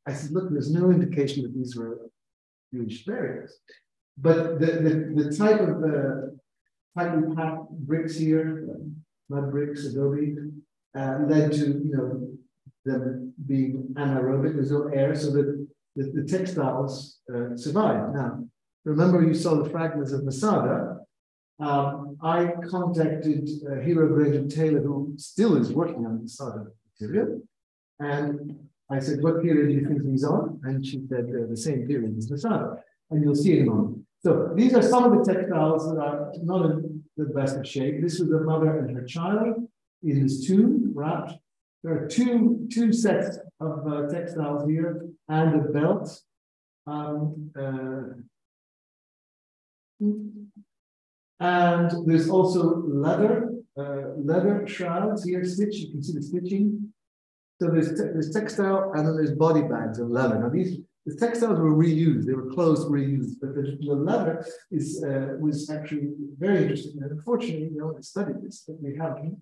I said, look, there's no indication that these were huge barriers. But the, the, the type of uh, tightly packed bricks here, mud bricks, adobe, uh, led to you know them being anaerobic, there's no air, so that the, the textiles uh, survived. Now, remember you saw the fragments of Masada, um, I contacted uh, Hero Granger Taylor, who still is working on of material. And I said, what period do you think these are? And she said, uh, the same period as Masada. And you'll see in a moment. So these are some of the textiles that are not in the best of shape. This was a mother and her child in this tomb wrapped. There are two, two sets of uh, textiles here and a belt. Um, uh, and there's also leather, uh, leather shrouds here, stitch. You can see the stitching. So there's, te there's textile and then there's body bags of leather. Now these the textiles were reused; they were clothes reused, but the, the leather is uh, was actually very interesting. And unfortunately, we only studied this, but we haven't.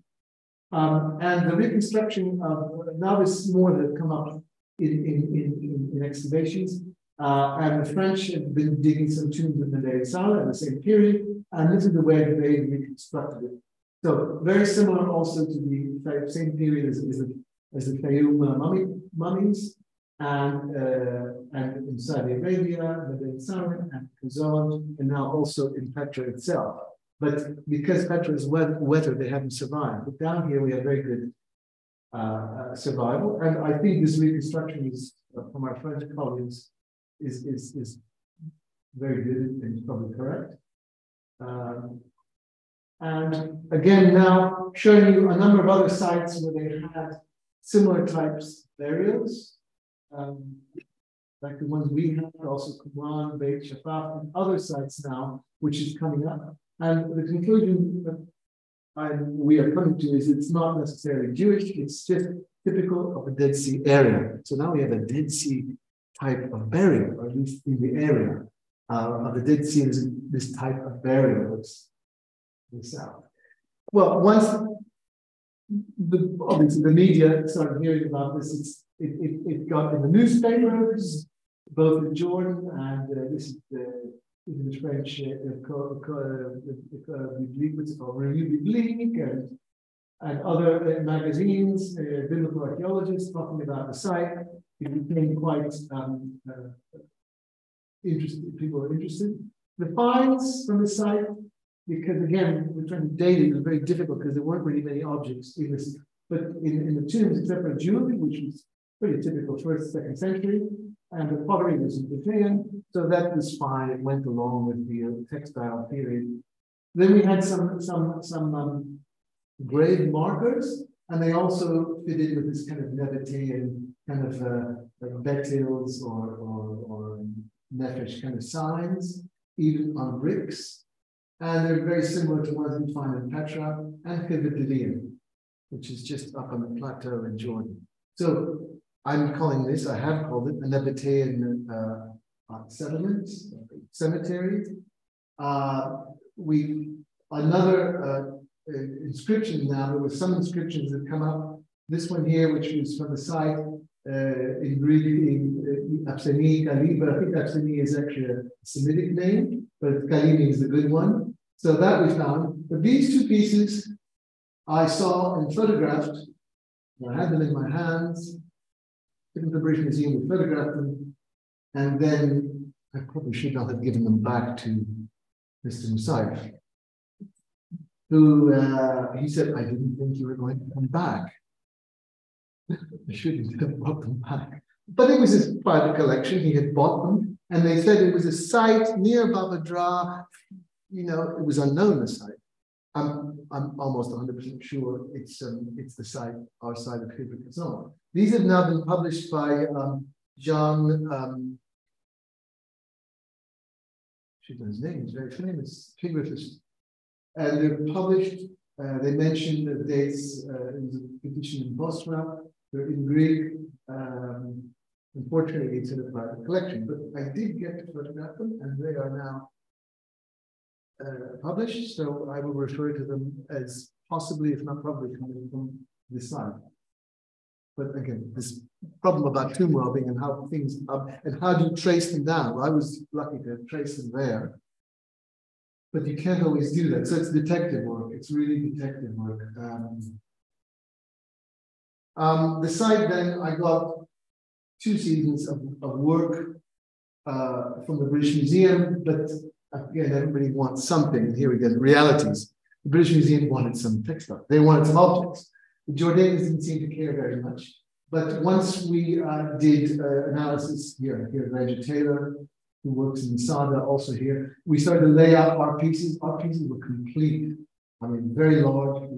Um, and the reconstruction of now this more that come up in, in, in, in excavations. Uh, and the French have been digging some tombs in the Deir Sala at the same period. And this is the way that they reconstructed it. So very similar also to the same period as, as the, as the Fayum uh, mummy, mummies and, uh, and in Saudi Arabia, Medina Sarin and Qazone, and now also in Petra itself. But because Petra is wet, wetter, they haven't survived. But down here, we have very good uh, uh survival. And I think this reconstruction is, uh, from our French colleagues, is, is, is very good and probably correct. Um, and again, now showing you a number of other sites where they had similar types burials, um, like the ones we have, also Qumran, Beit Safafa, and other sites now, which is coming up. And the conclusion that I, we are coming to is it's not necessarily Jewish, it's just typical of a Dead Sea area. So now we have a Dead Sea type of burial, or at least in the area uh, of the Dead Sea is this type of burial that's the south. Well, once the, obviously the media started hearing about this, it, it, it, got in the newspapers, both in Jordan and uh, this is the in the French uh, what's called, Revue Biblique and, and other uh, magazines, uh, biblical archaeologists talking about the site. it became quite um, uh, interested. People were interested. The finds from the site, because again, we're trying to date it, it was very difficult because there weren't really many objects in this. But in, in the tombs, except for jewelry, which was pretty typical first, second century, and the pottery was in Brazilian, so that was fine. It went along with the uh, textile period. Then we had some some some um, grave markers, and they also fitted with this kind of Nabatean kind of uh, like Betils or or, or Nefesh kind of signs, even on bricks. And they're very similar to ones we find in Petra and Kivitidium, which is just up on the plateau in Jordan. So I'm calling this, I have called it a Nabatean uh, settlement, cemetery. Uh, we, another uh, inscription now, there were some inscriptions that come up. This one here, which is from the site uh, in in uh, Kali, but I think Apseni is actually a Semitic name, but Kali means the good one. So that we found. But these two pieces I saw and photographed. I had them in my hands. Took the British Museum, we photographed them, and then I probably should not have given them back to Mr. Musaif, who uh, he said, I didn't think you were going to come back. I shouldn't have brought them back. But it was his private collection. He had bought them, and they said it was a site near Bab edh-Dhra. You know, it was unknown site. I'm, I'm almost 100% sure it's um, it's the site, our site of Hibber These have now been published by um, John, um, his name is very famous, calligraphist. And they're published, uh, they mention the dates uh, in the edition in Bosra, they're in Greek. Um, unfortunately, it's in a private collection, but I did get to photograph them, and they are now uh, published. So I will refer to them as possibly, if not probably, coming from this side. But again, this problem about tomb robbing and how things um, and how do you trace them down? Well, I was lucky to trace them there, but you can't always do that. So it's detective work. It's really detective work. Um, um, the site then, I got two seasons of, of work uh, from the British Museum, but again, everybody wants something. Here we get realities. The British Museum wanted some textile. They wanted some objects. The Jordanians didn't seem to care very much. But once we uh, did uh, analysis here, here, Roger Taylor, who works in Sada, also here, we started to lay out our pieces. Our pieces were complete. I mean, very large.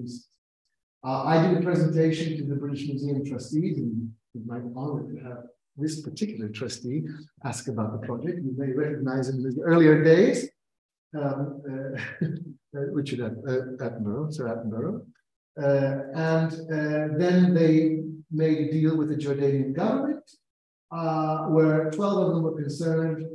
Uh, I did a presentation to the British Museum trustees, and it's my honor to have this particular trustee ask about the project. You may recognize him in the earlier days, um, uh, Richard uh, Attenborough, Sir Attenborough. Uh, and uh, then they made a deal with the Jordanian government, uh, where 12 of them were concerned.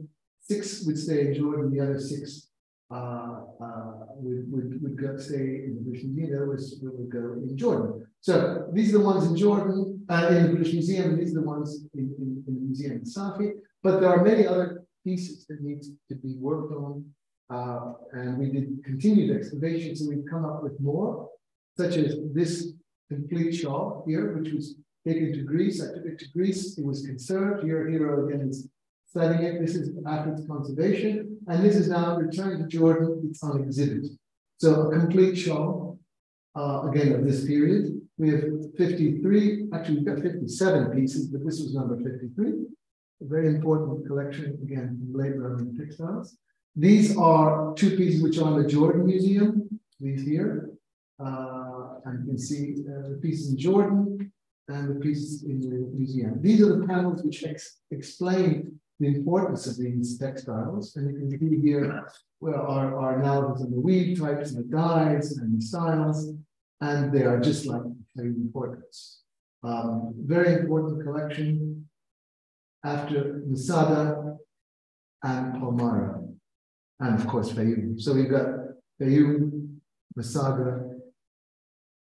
Six would stay in Jordan, the other six uh, uh, would, would, would go, stay in the British the other would go in Jordan. So these are the ones in Jordan, uh, in the British Museum, these are the ones in, in, in the museum in Safi. But there are many other pieces that need to be worked on. Uh, and we did continued excavations, and we've come up with more, such as this complete shawl here, which was taken to Greece. I took it to Greece. It was conserved. Your hero again is studying it. This is after its conservation. And this is now returned to Jordan. It's on exhibit. So a complete shawl, uh, again, of this period. We have 53, actually we've got 57 pieces, but this was number 53. A very important collection, again, from late Roman textiles. These are two pieces which are in the Jordan Museum, these here. Uh, and you can see uh, the pieces in Jordan and the pieces in the museum. These are the panels which ex explain the importance of these textiles. And you can see here where our, analysis of the weave types and the dyes and the styles, and they are just like very important. Um, very important collection after Masada and Palmyra, and of course Fayum. So we've got Fayum, Masada,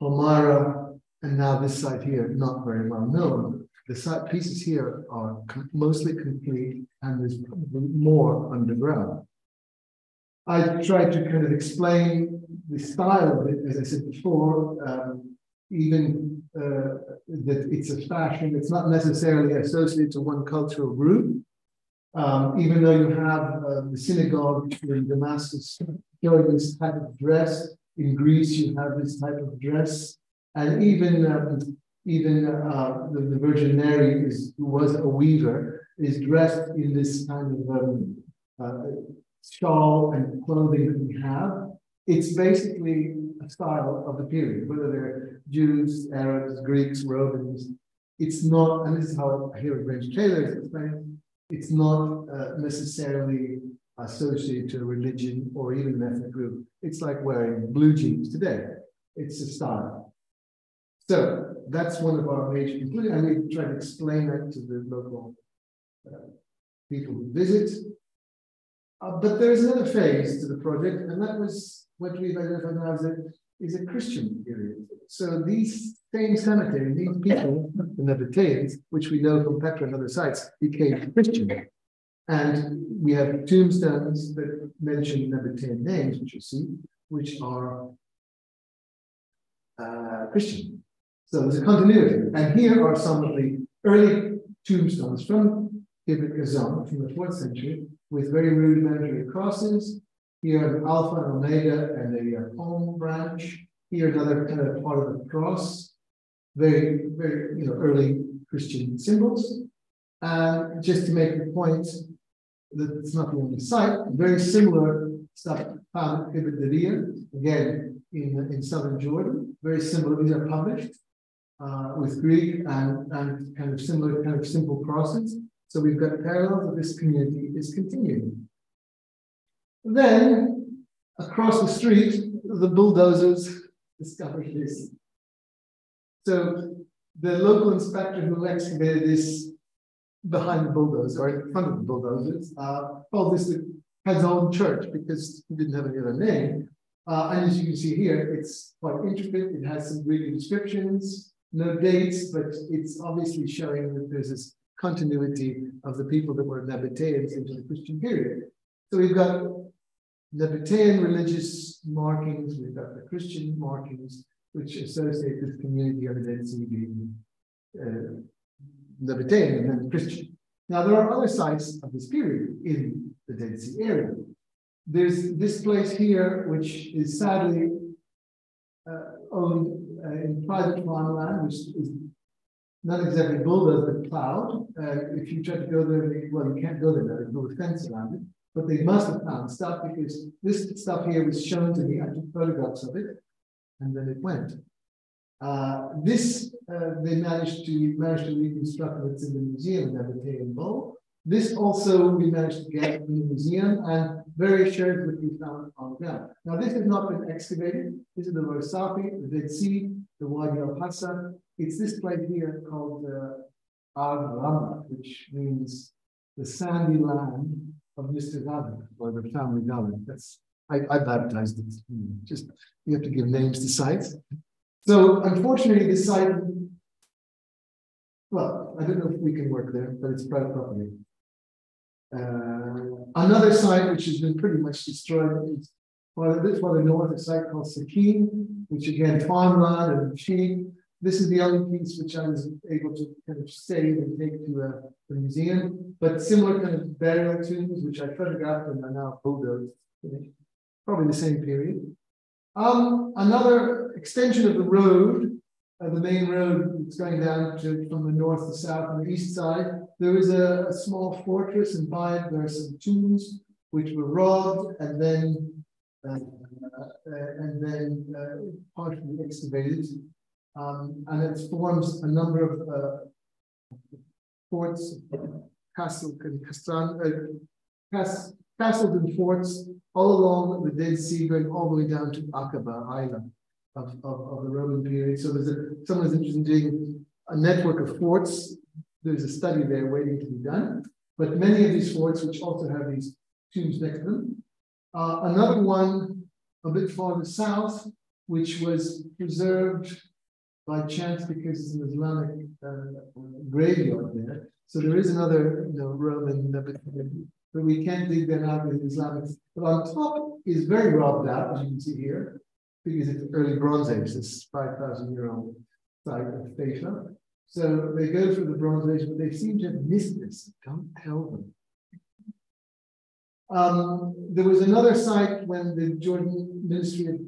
Palmyra, and now this site here, not very well known, the site pieces here are com mostly complete and there's probably more underground. I tried to kind of explain the style of it, as I said before. Um, even uh, that it's a fashion, it's not necessarily associated to one cultural group. Um, even though you have uh, the synagogue in Damascus showing this type of dress, in Greece you have this type of dress, and even um, even uh, the, the, Virgin Mary is who was a weaver is dressed in this kind of um, uh, shawl and clothing that we have. It's basically style of the period, whether they're Jews, Arabs, Greeks, Romans. It's not, and this is how Hero Granger Taylor is explained, it's not uh, necessarily associated to a religion or even an ethnic group. It's like wearing blue jeans today. It's a style. So that's one of our major conclusions, and we try to explain that to the local uh, people who visit. Uh, but there is another phase to the project, and that was what we've identified now as a, is a Christian period. So these same cemetery, these people, the Nabateans, which we know from Petra and other sites, became Christian. And we have tombstones that mention Nabatean names, which you see, which are uh, Christian. So there's a continuity. And here are some of the early tombstones from Ibn Gazan from the fourth century with very rudimentary crosses. Here, an alpha and omega and a palm branch. Here, another kind of part of the cross. Very, very, you know, early Christian symbols. And just to make the point that it's not the only site, very similar stuff found at Ibn again in, in southern Jordan. Very similar, these are published uh, with Greek and, and kind of similar, kind of simple crosses. So we've got a parallel that this community is continuing. Then, across the street, the bulldozers discovered this. So the local inspector who excavated this behind the bulldozer or in front of the bulldozers uh, called this the Hazon Church because he didn't have any other name. Uh, and as you can see here, it's quite intricate. It has some Greek inscriptions, no dates, but it's obviously showing that there's this continuity of the people that were Nabateans into the Christian period. So we've got Nabatean religious markings, we've got the Christian markings, which associate this community of Sea being uh, Nabatean and then Christian. Now, there are other sites of this period in the Dead Sea area. There's this place here, which is sadly uh, owned uh, in private farmland, which is not exactly bulldozed, but plowed. Uh, if you try to go there, well, you can't go there now, there's no fence around it. But they must have found stuff because this stuff here was shown to me. I took photographs of it, and then it went. Uh, this uh, they managed to managed to reconstruct what's in the museum, the Nabatean bowl. This also we managed to get in the museum, and very shards which we found on ground. Now, this has not been excavated. This is the Varsafi, the Dead Sea, the Wadi al Hassan. It's this place here called uh, Al which means the sandy land of Mr. David, or the family David. That's I, I baptized it. Just you have to give names to sites. So unfortunately, this site, well, I don't know if we can work there, but it's private property. Uh, another site which has been pretty much destroyed is well, a bit further north, a site called Sakin, which again, farmland and sheep. This is the only piece which I was able to kind of save and take to uh, the museum, but similar kind of burial tombs, which I photographed and are now bulldozed, probably the same period. Um, another extension of the road, uh, the main road that's going down to, from the north to south on the east side, there is a, a small fortress, and by it there are some tombs which were robbed and then uh, uh, and then uh, partially excavated. Um, and it forms a number of uh, forts, castle, castran, uh, castles and forts all along the Dead Sea, going all the way down to Aqaba Island of, of, of the Roman period. So there's a, someone interested in doing a network of forts. There's a study there waiting to be done. But many of these forts, which also have these tombs next to them. Uh, another one a bit farther south, which was preserved by chance because it's an Islamic uh, graveyard there. So there is another you know, Roman, but we can't dig that out with Islamic. But on top is very robbed out, as you can see here. because it's early Bronze Age, this 5,000 year old site of Theta. So they go through the Bronze Age, but they seem to have missed this. Don't tell them. Um, there was another site when the Jordan Ministry of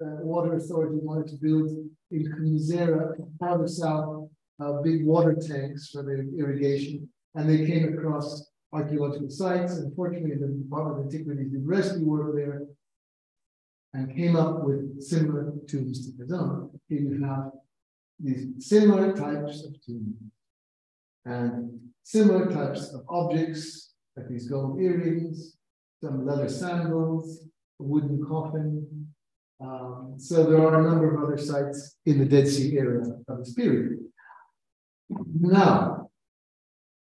Water Authority wanted to build in Khamizera, farther south, uh, big water tanks for the irrigation, and they came across archaeological sites. Unfortunately, the Department of Antiquities did rescue work there and came up with similar tombs to Qazone. Here you have these similar types of tombs and similar types of objects, like these gold earrings, some leather sandals, a wooden coffin. Um, so there are a number of other sites in the Dead Sea area of this period. Now,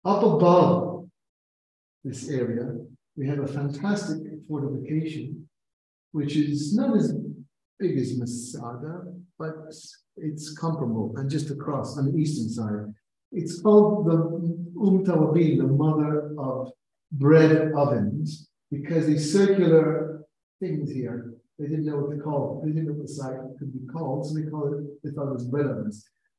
up above this area, we have a fantastic fortification, which is not as big as Masada, but it's comparable and just across on the eastern side. It's called the Um the mother of bread ovens, because these circular things here, they didn't know what to call it. They didn't know what the site could be called, so they called it, they thought it was bread.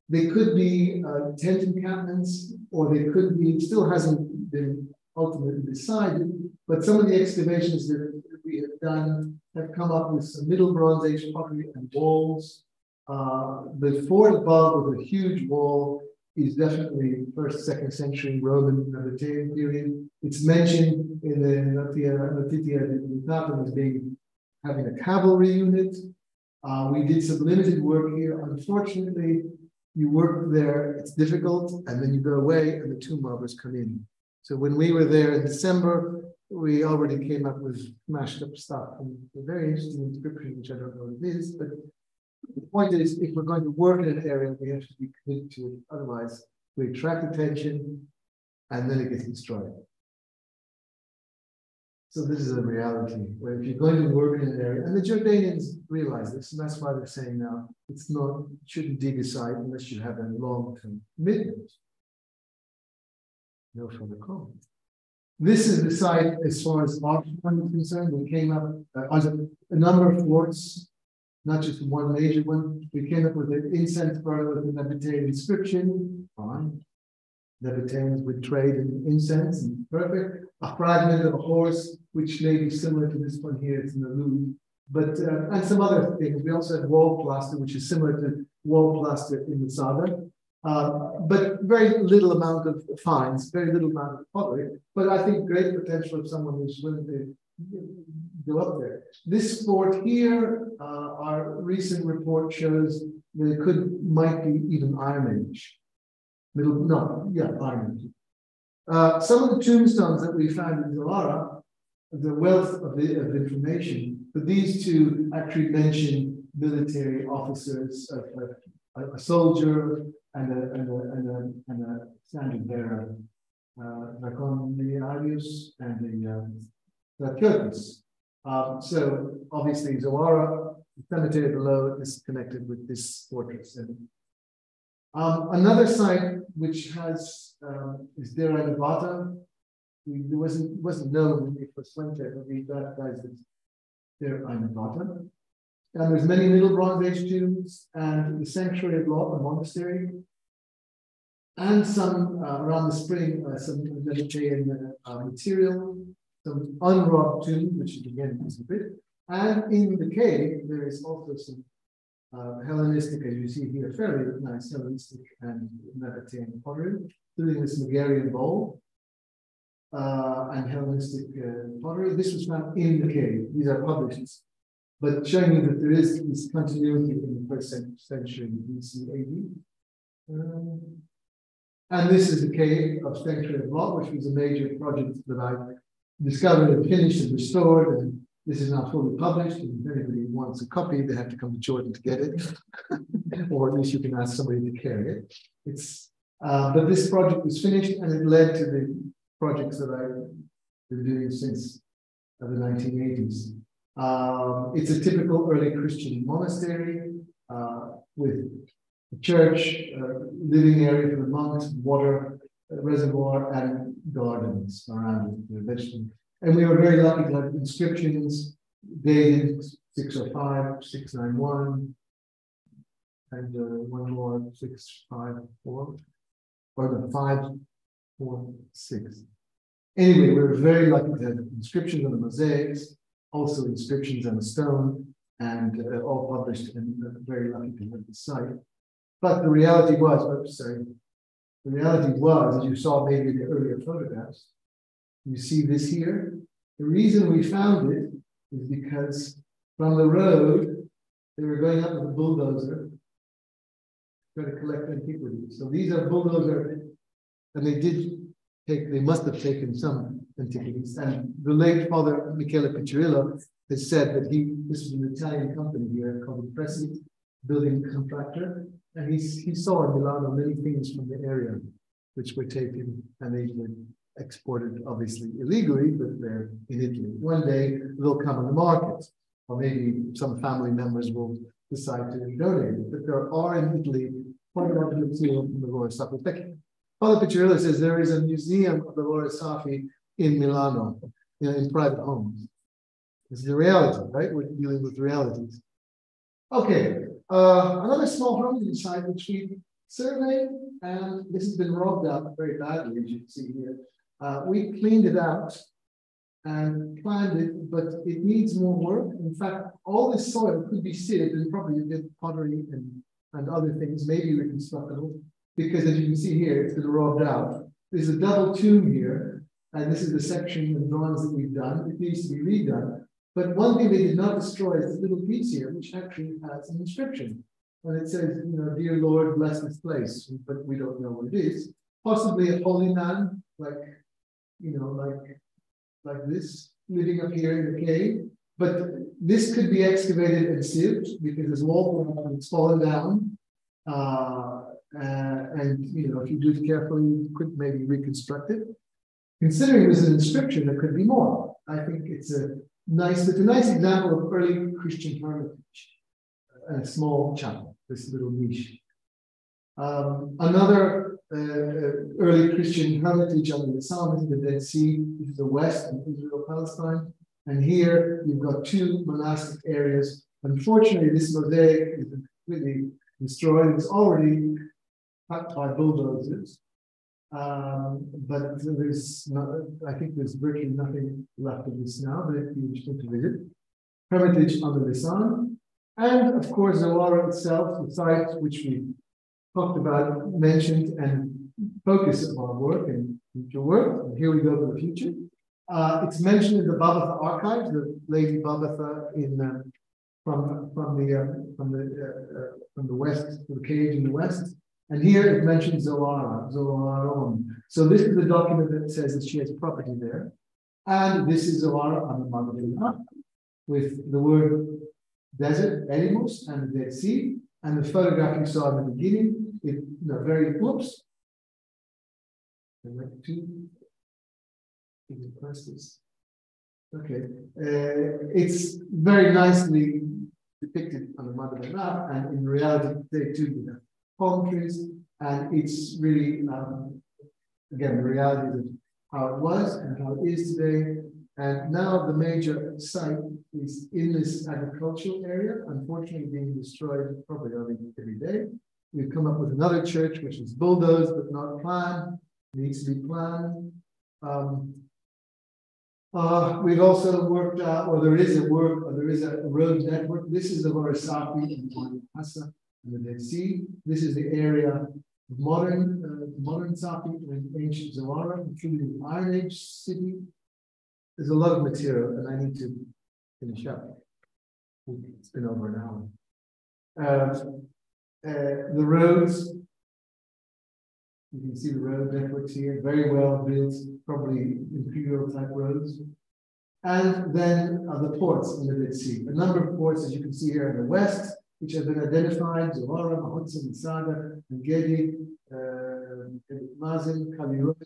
They could be uh, tent encampments, or they could be, still hasn't been ultimately decided, but some of the excavations that we have done have come up with some Middle Bronze Age pottery and walls. Uh, the fort above with a huge wall is definitely first, second century Roman Nabatean period. It's mentioned in the Notitia Dignitatum as being having a cavalry unit. Uh, we did some limited work here. Unfortunately, you work there, it's difficult, and then you go away and the tomb robbers come in. So when we were there in December, we already came up with mashed up stuff and a very interesting inscription, which I don't know what it is, but the point is, if we're going to work in an area, we have to be committed to it. Otherwise, we attract attention and then it gets destroyed. So this is a reality where if you're going to work in an area, and the Jordanians realize this, and that's why they're saying now it's not shouldn't dig aside unless you have a long-term commitment. No further comment. This is the site as far as art is concerned. We came up uh, on a, number of forts not just one major one. We came up with an incense burner with a Nabatean inscription. Fine. Nabateans with trade in incense, and perfect. A fragment of a horse, which may be similar to this one here, it's in the Louvre. But uh, and some other things. We also have wall plaster, which is similar to wall plaster in the Sada. Uh, but very little amount of finds, very little amount of pottery. But I think great potential of someone who's willing to go up there. This fort here, uh, our recent report shows that it could might be even Iron Age. Middle, no, yeah, Iron Uh, some of the tombstones that we found in Zoara, the wealth of, the, of information, but these two actually mention military officers, a, a, a soldier and a, and a, and a, and a standard bearer, uh, Arius and the um. Um, so obviously Zoara, the cemetery below is connected with this fortress. And um, another site which has um, is Dera Nevada. It wasn't wasn't known when we first went there, but we baptized it Dera Nevada. And there's many Middle Bronze Age tombs and the Sanctuary of Lot, a monastery, and some uh, around the spring, uh, some Mediterranean uh, material some unrobbed tomb, which again is a bit. And in the cave, there is also some uh, Hellenistic, as you see here, fairly nice Hellenistic and Nabatean pottery, including this Megarian bowl uh, and Hellenistic uh, pottery. This was found in the cave. These are published, but showing you that there is this continuity in the first century BC AD. Um, and this is the cave of Sanctuary of Lot, which was a major project that I discovered and finished and restored. And this is now fully published. If anybody wants a copy, they have to come to Jordan to get it, or at least you can ask somebody to carry it. It's uh, but this project was finished, and it led to the projects that I've been doing since the 1980s. Um, it's a typical early Christian monastery uh, with a church, uh, living area for the monks, water, reservoir, and gardens around it, vegetable. And we were very lucky to have inscriptions dated six oh five, six nine one, and uh, one more, six five four, or the five, four, six. Anyway, we were very lucky to have inscriptions on the mosaics, also inscriptions on the stone, and uh, all published, and uh, very lucky to have the site. But the reality was, oops, sorry, the reality was, as you saw maybe in the earlier photographs, you see this here. The reason we found it is because from the road, they were going up with a bulldozer trying to collect antiquities. So these are bulldozer, and they did take, they must have taken some antiquities. And the late Father Michele Piccirillo has said that he, this is an Italian company here called Pressi, building contractor, and he, he saw in Milano many things from the area which were taken and they were exported obviously illegally, but they're in Italy. One day they'll come on the market, or maybe some family members will decide to donate it. But there are in Italy quite a lot of the Ghor as-Safi. Says there is a museum of the Ghor as-Safi in Milano, in private homes. This is the reality, right? We're dealing with realities. Okay, uh, another small hermitage site which we surveyed, and this has been robbed out very badly, as you can see here. Uh, we cleaned it out and planned it, but it needs more work. In fact, all this soil could be sieved and probably did pottery and, and other things, maybe reconstructible, because as you can see here, it's been robbed out. There's a double tomb here, and this is the section of drawings that we've done. It needs to be redone. But one thing they did not destroy is this little piece here, which actually has an inscription. And it says, you know, dear Lord, bless this place, but we don't know what it is. Possibly a holy man, like, you know, like, like this, living up here in the cave. But this could be excavated and sieved because there's wall it's fallen down. Uh, uh, and you know, if you do it carefully, you could maybe reconstruct it. Considering there's an inscription, there could be more. I think it's a nice, it's a nice example of early Christian hermitage, a small chapel, this little niche. Um, another early Christian hermitage on the is the Dead Sea, which is the west of Israel, Palestine. And here you've got two monastic areas. Unfortunately, this mosaic is completely destroyed. It's already cut by bulldozers. Um, but there's not, I think there's virtually nothing left of this now, but if you wish to visit. Hermitage on the Lisan, and of course, the Zoara itself, the site which we talked about, mentioned, and focus of our work and future work. And here we go for the future. Uh, it's mentioned in the Babatha archives, the Lady Babatha in uh, from from the uh, from the uh, uh, from the west, the cage in the west. And here it mentions Zoara, Zoaron. So this is the document that says that she has property there. And this is Zoara on the Madaba with the word desert, Elimus, and the Dead Sea. And the photograph you saw in the beginning, it you know, very, whoops. Two. Okay, uh, it's very nicely depicted on the Madaba map, and in reality, they too palm trees, and it's really, um, again, the reality of how it was and how it is today. And now the major site is in this agricultural area, unfortunately being destroyed probably every day. We've come up with another church which is bulldozed but not planned, needs to be planned. Um, uh, we've also worked out, or there is a work, or there is a road network. This is the Ghor as-Safi and Hassa and the Dead Sea. This is the area of modern, uh, modern Safi and ancient Zoara, including the Iron Age city. There's a lot of material, and I need to finish up. It's been over an hour. Uh, uh, the roads, you can see the road networks here, very well built, probably imperial type roads. And then uh, the ports in the Dead Sea. A number of ports, as you can see here in the west, which have been identified, Zohara, Mahoza, Masada, Ngedi, uh, Mazen, Kallirohe,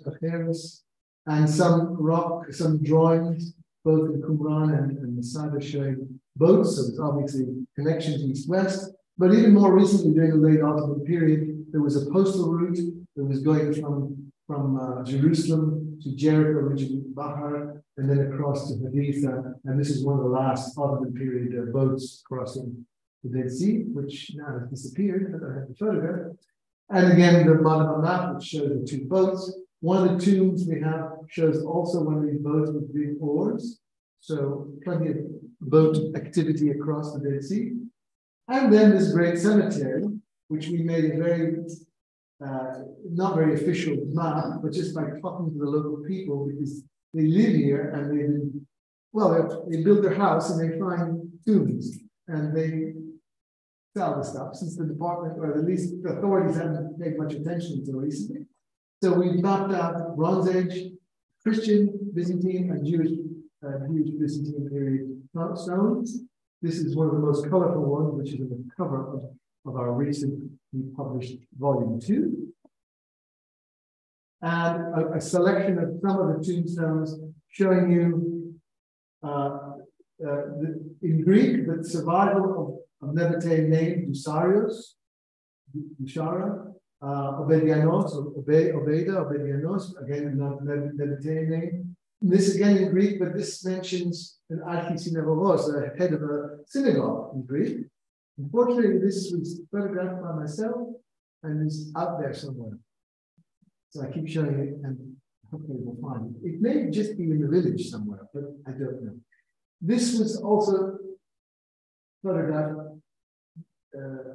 and some rock, some drawings, both in Qumran and, and Masada showing boats, so there's obviously connections east-west. But even more recently, during the late Ottoman period, there was a postal route that was going from, from uh, Jerusalem to Jericho, originally Bahar, and then across to Haditha. And this is one of the last Ottoman period uh, boats crossing the Dead Sea, which now has disappeared, I have the photograph. And again, the modern map, which shows the two boats. One of the tombs we have shows also of these boats with big oars. So plenty of boat activity across the Dead Sea. And then this great cemetery, which we made a very, uh, not very official map, but just by talking to the local people because they live here and they, well, they build their house and they find tombs and they sell the stuff since the department or at least the authorities haven't paid much attention to recently. So we've mapped out Bronze Age, Christian, Byzantine, and Jewish, uh, Jewish Byzantine period stones. This is one of the most colorful ones, which is in the cover of, of our recently published volume two. And a, a, selection of some of the tombstones showing you uh, uh, the, in Greek the survival of, of Nabatean name Dusarios, Dushara, uh, Obedianos, Obe, Obeda, Obedianos, again, another Nabatean name. This again in Greek, but this mentions an archisynagogos, a head of a synagogue in Greek. Unfortunately, this was photographed by myself and is out there somewhere. So I keep showing it and hopefully we'll find it. It may just be in the village somewhere, but I don't know. This was also photographed uh,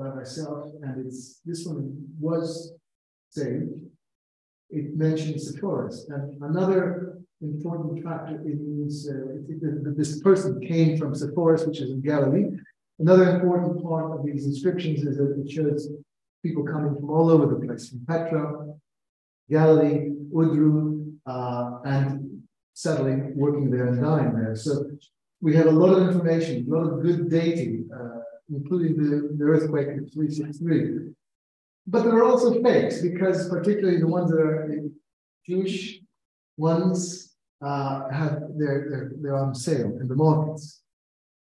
by myself, and it's this one was saved it mentions the forest. And another important factor is uh, this person came from Sepphoris, which is in Galilee. Another important part of these inscriptions is that it shows people coming from all over the place, from Petra, Galilee, Udru, uh, and settling, working there and dying there. So we have a lot of information, a lot of good dating, uh, including the, the earthquake of 363. But there are also fakes because particularly the ones that are Jewish ones uh, have they're, they're they're on sale in the markets.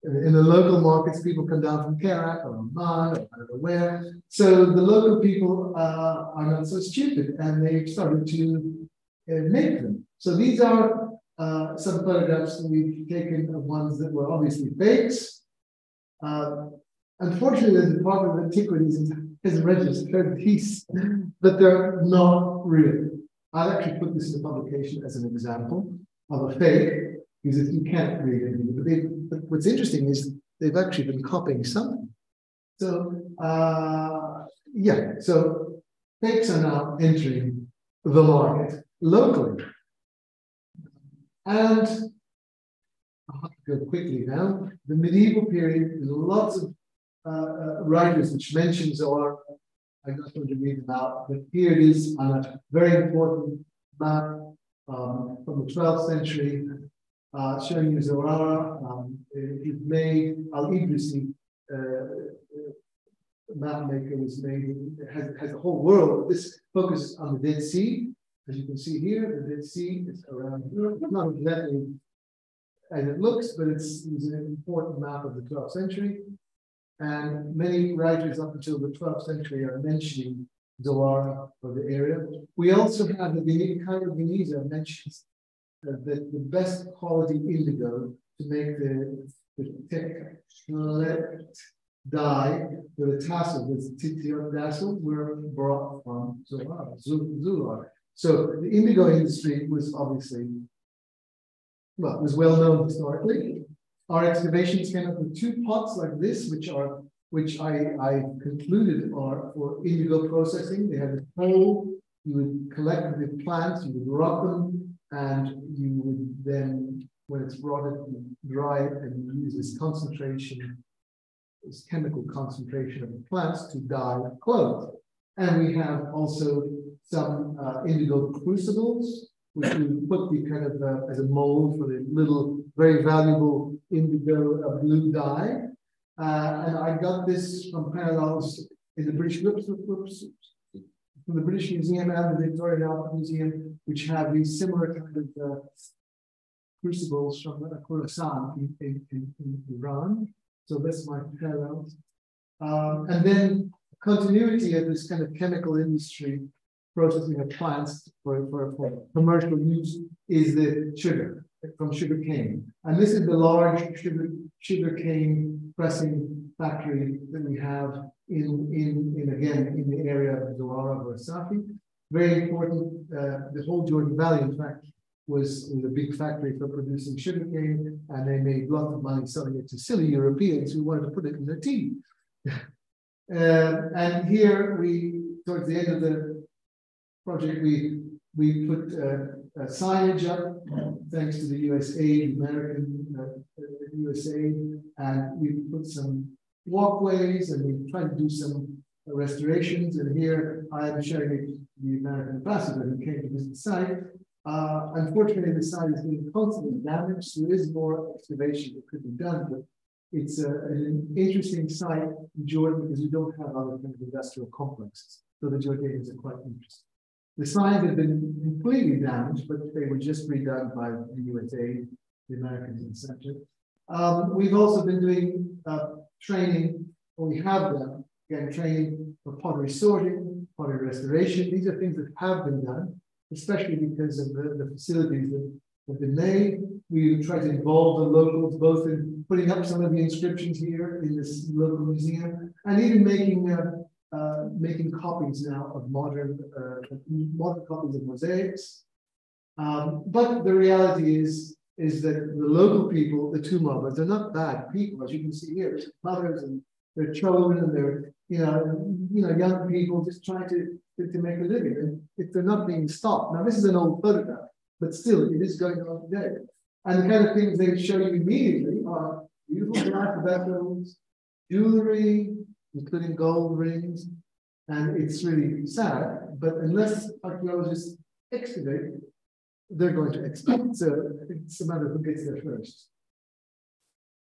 In the local markets, people come down from Kerak or Amman or know where. So the local people uh, are not so stupid and they've started to uh, make them. So these are uh, some photographs that we've taken of ones that were obviously fakes. Uh, unfortunately, the Department of Antiquities has registered these, but they're not real. I'll actually put this in the publication as an example of a fake, because you can't read anything. But, they, but what's interesting is they've actually been copying something. So, uh, yeah, so fakes are now entering the market locally. And I'll have to go quickly now. The medieval period, is lots of writers which mentions Zohar. I'm not going to read them out, but here it is on a very important map um, from the 12th century, uh, showing you Zohar. Um, it made Al Idrisi, uh, map maker was made, has, has a whole world. This focuses on the Dead Sea. As you can see here, the Dead Sea is around here. Not exactly as it looks, but it's, it's an important map of the 12th century. And many writers up until the 12th century are mentioning Zohar for the area. We also have the Cairo Geniza mentions uh, that the best quality indigo to make the, the thick dye with a tassel with titian tassel were brought from Zohar. So the indigo industry was obviously, well, was well known historically. Our excavations came up with two pots like this, which are which I, I concluded are for indigo processing. They had a hole, you would collect the plants, you would rub them, and you would then, when it's rotted, dry and use this concentration, this chemical concentration of the plants to dye clothes. And we have also some uh, indigo crucibles, which we put the kind of uh, as a mold for the little very valuable indigo uh, blue dye. Uh, and I got this from parallels in the British whoops, whoops, from the British Museum and the Victoria and Albert Museum, which have these similar kind of uh, crucibles from Khorasan in, in, in, Iran. So that's my parallels. Um, and then continuity of this kind of chemical industry processing of plants for, for, for commercial use is the sugar from sugar cane. And this is the large sugar, sugar cane pressing factory that we have in, in, in again, in the area of Zoara or Safi. Very important, uh, the whole Jordan Valley, in fact, was, a big factory for producing sugarcane, and they made lots of money selling it to silly Europeans who wanted to put it in their tea. uh, and here we, towards the end of the project, we we put uh, signage up thanks to the USA, American uh, USA, and we put some walkways and we tried to do some restorations. And here I am showing it the American ambassador who came to visit the site. Uh, unfortunately, the site is being constantly damaged. So There is more excavation that could be done, but it's a, an interesting site in Jordan because we don't have other kind of industrial complexes. So the Jordanians are quite interesting. The signs have been completely damaged, but they were just redone by the USA, the Americans, etc. Um, we've also been doing uh, training, or we have done, again, training for pottery sorting, pottery restoration. These are things that have been done, especially because of the, the facilities that have been made. We try to involve the locals both in putting up some of the inscriptions here in this local museum and even making uh, uh, making copies now of modern uh, modern copies of mosaics. Um, but the reality is is that the local people, the robbers, they're not bad people, as you can see here. Mothers and their children and their you know you know young people just trying to, to, to make a living, and if they're not being stopped. Now this is an old photograph, but still it is going on today. And the kind of things they show you immediately are beautiful glass vessels, jewelry, including gold rings. And it's really sad, but unless archaeologists excavate, they're going to expect. So it's a matter of who gets there first.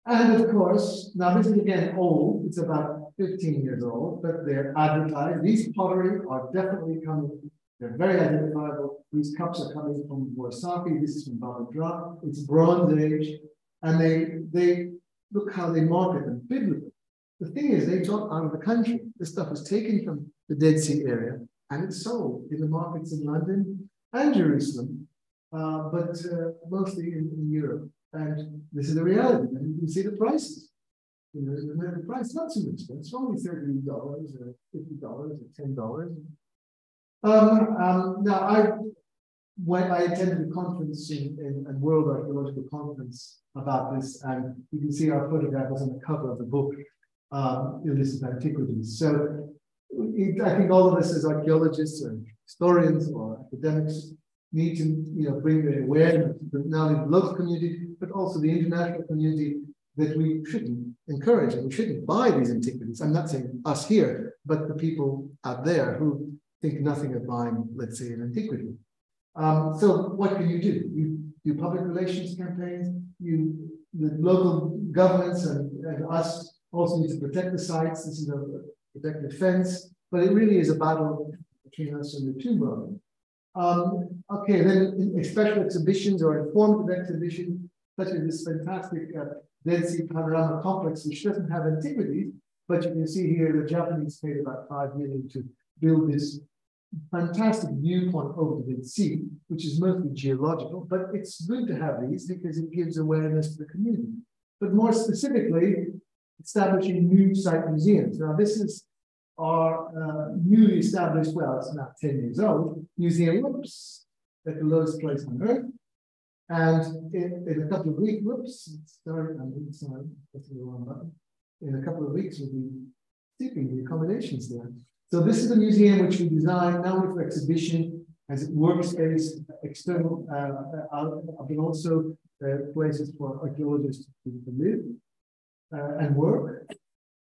And of course, now this is again old, it's about 15 years old, but they're advertised. These pottery are definitely coming, they're very identifiable. These cups are coming from Ghor as-Safi, this is from Bab edh-Dhra, it's Bronze Age, and they they look how they market them biblically. The thing is, they got out of the country. This stuff was taken from the Dead Sea area and it's sold in the markets in London and Jerusalem, uh, but uh, mostly in, in, Europe. And this is the reality. And you can see the prices. You know, the price not too expensive. It's only thirty dollars or fifty dollars or ten dollars. Um, um, now, I when I attended a conference in, in, in World Archaeological Conference about this, and you can see our photograph was on the cover of the book um, illicit antiquities. So it, I think all of us as archaeologists or historians or academics need to you know, bring the awareness not only the local community, but also the international community that we shouldn't encourage and we shouldn't buy these antiquities. I'm not saying us here, but the people out there who think nothing of buying, let's say, an antiquity. Um, so what can you do? You do public relations campaigns, you the local governments and, and us also need to protect the sites. This is a protected fence, but it really is a battle between us and the tomb Um, okay, then special exhibitions or informative exhibition, such as this fantastic uh, Panorama Complex, which doesn't have antiquities, but you can see here the Japanese paid about five million to build this fantastic viewpoint over the Sea, which is mostly geological, but it's good to have these because it gives awareness to the community. But more specifically, establishing new site museums. Now, this is our uh, newly established, well, it's now 10 years old, Museum Whoops at the lowest place on earth. And in, in a couple of weeks, whoops, sorry, I'm sorry, that's the wrong button. In a couple of weeks, we'll be keeping the accommodations there. So this is a museum which we designed not only for exhibition, as a workspace, external, uh, uh, but also uh, places for archaeologists to, live and work.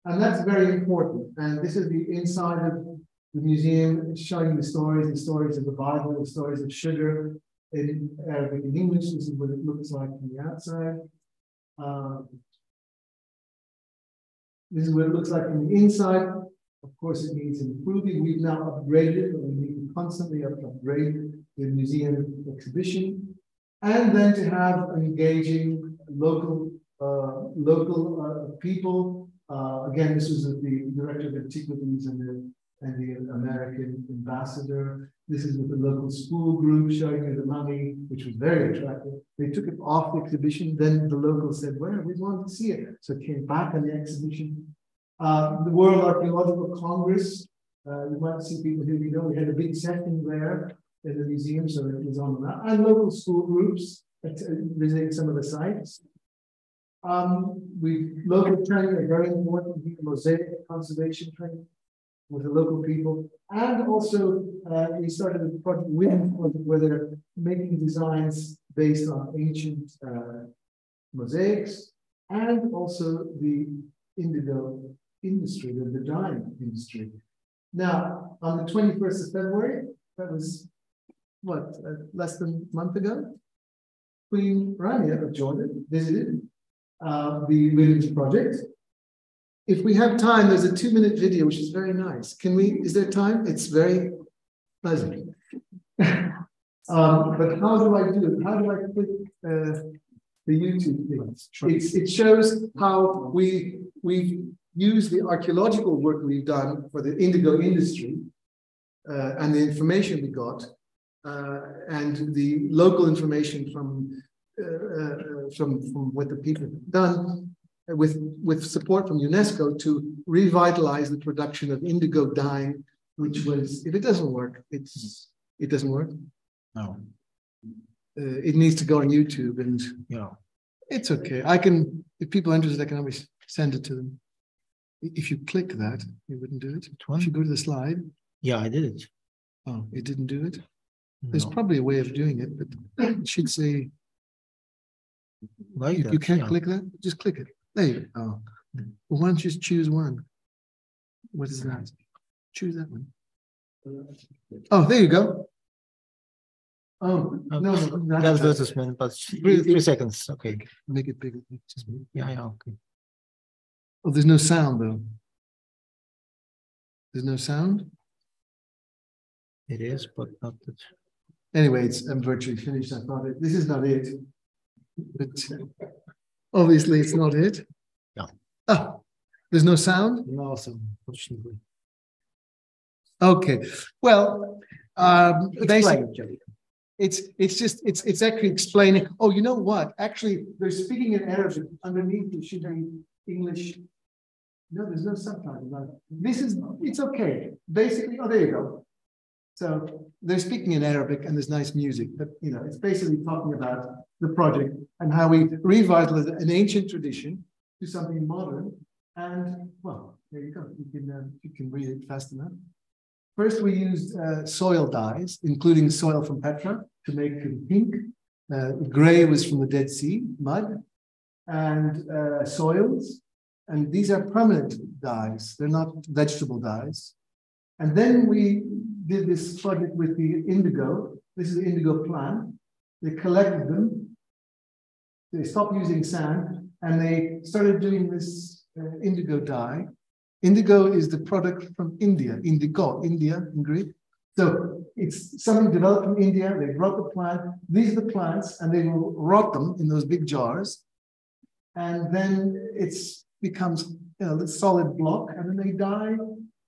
And that's very important. And this is the inside of the museum, showing the stories, the stories of the Bible, the stories of sugar in Arabic and English. This is what it looks like from the outside. Um, this is what it looks like from the inside. Of course, it needs improving. We've now upgraded, and we need to constantly upgrade the museum exhibition. And then to have engaging local uh, local uh, people. Uh, again, this was the director of antiquities and the and the American ambassador. This is with the local school group showing you the mummy, which was very attractive. They took it off the exhibition. Then the locals said, well, we want to see it," so it came back on the exhibition. Uh, the World Archaeological Congress. Uh, you might see people here. You know, we had a big session there in the museum, so it was on that, and local school groups uh, visiting some of the sites. Um, we local training are very important. Mosaic conservation training with the local people, and also uh, we started a project with where they're making designs based on ancient uh, mosaics, and also the indigo industry, the, the dyeing industry. Now, on the 21st of February, that was what, uh, less than a month ago, Queen Rania of Jordan visited uh, the Williams Project. If we have time, there's a two minute video, which is very nice. Can we, is there time? It's very pleasant. um, but how do I do it? How do I click uh, the YouTube thing? It's, it shows how we, we use the archaeological work we've done for the indigo industry uh, and the information we got uh, and the local information from, Uh, uh, from, from what the people have done uh, with, with support from UNESCO to revitalize the production of indigo dye, which was, if it doesn't work, it's, it doesn't work. No. Uh, it needs to go on YouTube and Yeah. it's okay. I can, if people are interested, I can always send it to them. If you click that, you wouldn't do it. If you go to the slide, Yeah, I did it. oh, it didn't do it. There's probably a way of doing it, but it should say, Like you, that, you can't yeah. click that, just click it. There you go. Oh. Well, why don't you just choose one? What is that? Choose that one. Oh, there you go. Oh, no, no, not That's that. advertisement, but three, three seconds. Okay. Make it bigger. Just- Yeah, yeah, okay. Oh, there's no sound though. There's no sound? It is, but not that. Anyway, it's I'm virtually finished. I thought it, this is not it. But obviously it's not it. Yeah. Ah, there's no sound? No, so unfortunately. Okay, well, um, basically, Explain, it's, it's just, it's, it's actually explaining, oh, you know what? Actually, they're speaking in Arabic underneath, it should be English. No, there's no subtitle. no. This is, it's okay. Basically, oh, there you go. So they're speaking in Arabic and there's nice music, but you know, it's basically talking about the project and how we revitalize an ancient tradition to something modern. And well, there you go. You can, uh, you can read it fast enough. First, we used uh, soil dyes, including soil from Petra to make them pink. Uh, gray was from the Dead Sea, mud, and uh, soils. And these are permanent dyes. They're not vegetable dyes. And then we did this project with the indigo. This is the indigo plant. They collected them. They stopped using sand and they started doing this uh, indigo dye. Indigo is the product from India, indigo, India in Greek. So it's something developed in India. They brought the plant. These are the plants, and they will rot them in those big jars. And then it becomes you know, solid block, and then they dye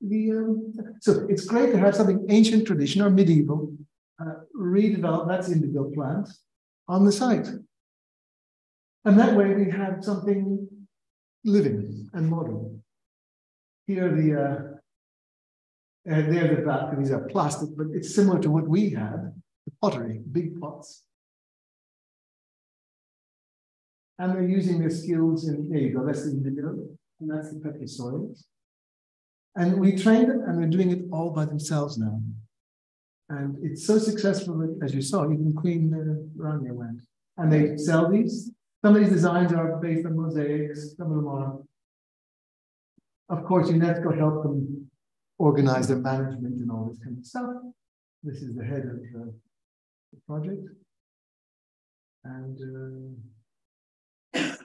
the. Um, so it's great to have something ancient tradition or medieval uh, redeveloped. That's indigo plant on the site, and that way we have something living and modern. Here the uh, and there the back. These are plastic, but it's similar to what we had, the pottery, big pots. And they're using their skills in, there you go, that's the indigo, and that's the petra soils. And we trained them, and they're doing it all by themselves now. And it's so successful that, as you saw, even Queen uh, Rania went. And they sell these. Some of these designs are based on mosaics, some of them are. Of course, UNESCO helped them organize their management and all this kind of stuff. This is the head of the project. And uh,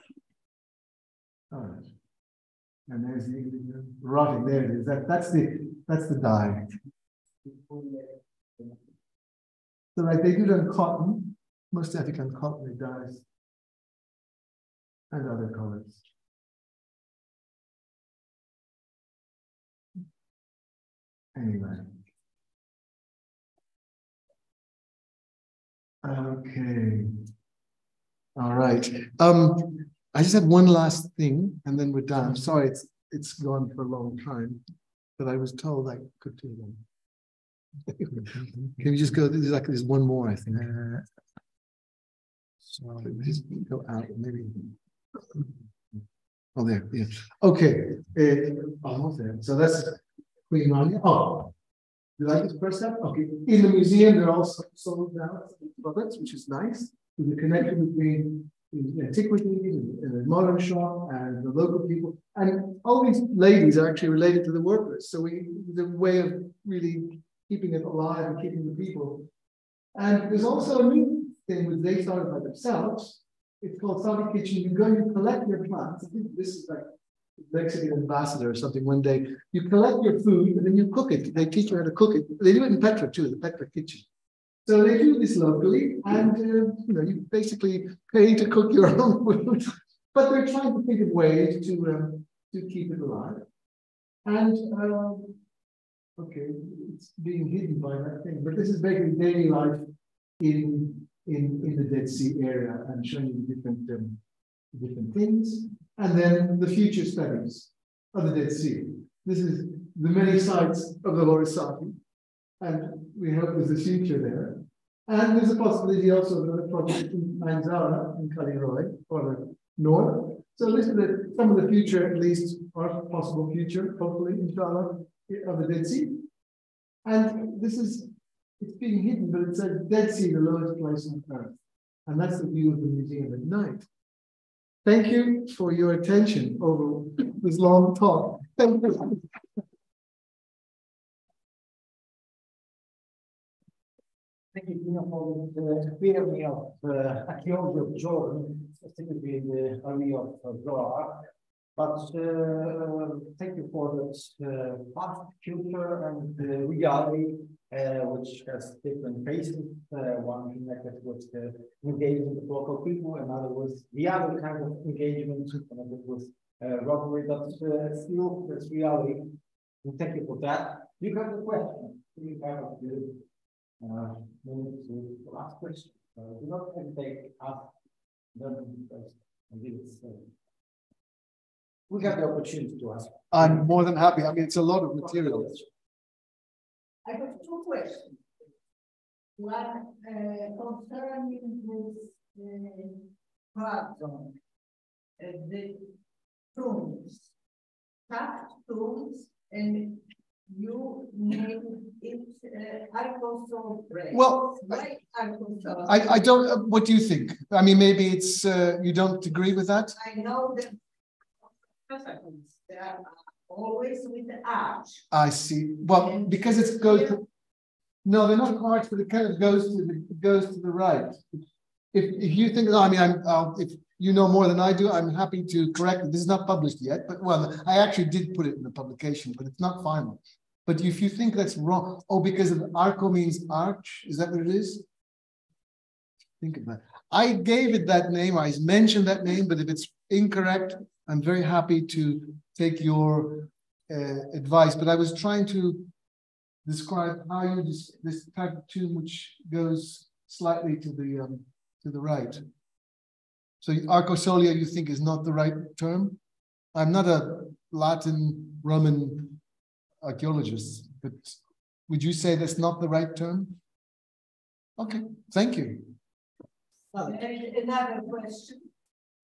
all right. And there's the uh, rotting. There it is. That, that's the that's the dye. So like they do it on cotton, most African cotton it dyes. And other colors. Anyway. Okay. All right. Um, I just had one last thing and then we're done. I'm sorry, it's it's gone for a long time, but I was told I could do them. Can you just go, there's like, there's one more, I think. So just go out, maybe. Oh, there, yeah. Okay, uh, almost there. So that's Queen Rania. Oh, you like this first step? Okay. In the museum, there are also sold now products, which is nice. A connection between antiquities and the modern shop and the local people. And all these ladies are actually related to the workers. So we the way of really keeping it alive and keeping the people. And there's also a new thing which they started by themselves. It's called Saudi Kitchen. You go you collect your plants. This is like Mexican ambassador or something one day. You collect your food and then you cook it. They teach you how to cook it. They do it in Petra too, the Petra kitchen. So they do this locally, and uh, you know you basically pay to cook your own food, but they're trying to think of ways to um, to keep it alive. And um, okay, it's being hidden by that thing, but this is basically daily life in in in the Dead Sea area and showing you different um, different things, and then the future studies of the Dead Sea. This is the many sites of the Ghor as-Safi, and we hope there's a future there. And there's a possibility also of another project in Manzara in Kallirohe, or north. So this is some of the future, at least, or possible future, hopefully, inshallah, of the Dead Sea. And this is, it's being hidden, but it says Dead Sea, the lowest place on earth. And that's the view of the museum at night. Thank you for your attention over this long talk. Thank you. Thank you, Tina, for the theory of uh, archaeology of Jordan, specifically the area of uh, Zohar. But uh, thank you for this uh, past, future, and the reality, uh, which has different phases. Uh, one connected with the engagement with local people, another was the other kind of engagement, and it was uh, robbery. But uh, still, this reality. And thank you for that. You have a question. You have the uh, to the last question. Uh, do not hesitate ask them first. Uh, we have the opportunity to ask. I'm more than happy. I mean, it's a lot of material. I have two questions. One uh, concerning this uh, zone, uh, the tombs, tucked tombs, and you made it uh, Arkansas bread. Well, Why I, I don't, uh, what do you think? I mean, maybe it's, uh, you don't agree with that? I know that they are always with the arch. I see. Well, because it's goes to, no, they're not arch, but it kind of goes to the, goes to the right. If, if you think, I mean, I'm, uh, if you know more than I do, I'm happy to correct it. This is not published yet, but well, I actually did put it in the publication, but it's not final. But if you think that's wrong, oh, because of arco means arch, is that what it is? Think about it. I gave it that name, I mentioned that name, but if it's incorrect, I'm very happy to take your uh, advice. But I was trying to describe how you this, this type of tomb which goes slightly to the um, to the right. So arcosolia, you think is not the right term? I'm not a Latin Roman archaeologist, but would you say that's not the right term? Okay, thank you. Another question.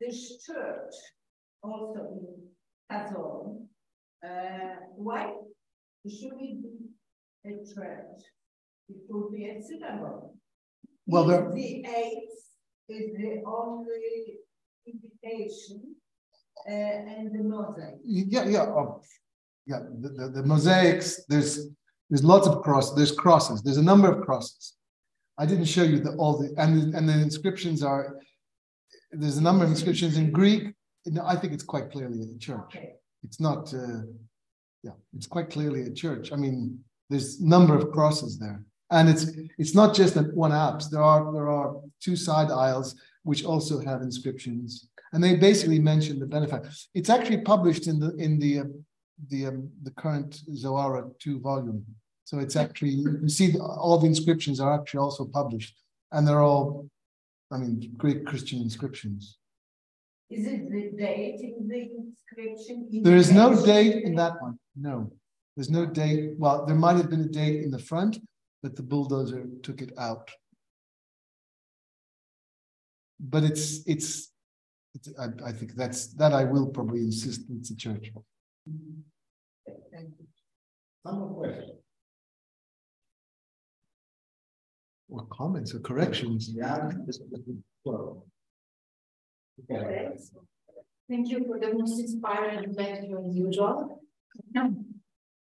This church, also in Qazone, uh, why should it be a church? It could be a synagogue. Well, there, the eighth is the only indication, uh, and the mosaic. yeah, yeah, oh, yeah. The, the, the mosaics. There's there's lots of cross. There's crosses. There's a number of crosses. I didn't show you the all the and and the inscriptions are. There's a number of inscriptions in Greek. I think it's quite clearly a church. Okay. It's not. Uh, yeah, it's quite clearly a church. I mean, there's number of crosses there, and it's it's not just that one apse. There are there are two side aisles which also have inscriptions, and they basically mention the benefactor. It's actually published in the in the uh, the um, the current Zohar two volume. So it's actually, you see all the inscriptions are actually also published and they're all, I mean, Greek Christian inscriptions. Is it the date in the inscription? There is no date in that one. No, there's no date. Well, there might have been a date in the front, but the bulldozer took it out. But it's, it's, it's, I, I think that's, that I will probably insist it's a church. Thank Some more questions. Or comments or corrections. Yeah. Okay. Thank you for the most inspiring lecture as usual.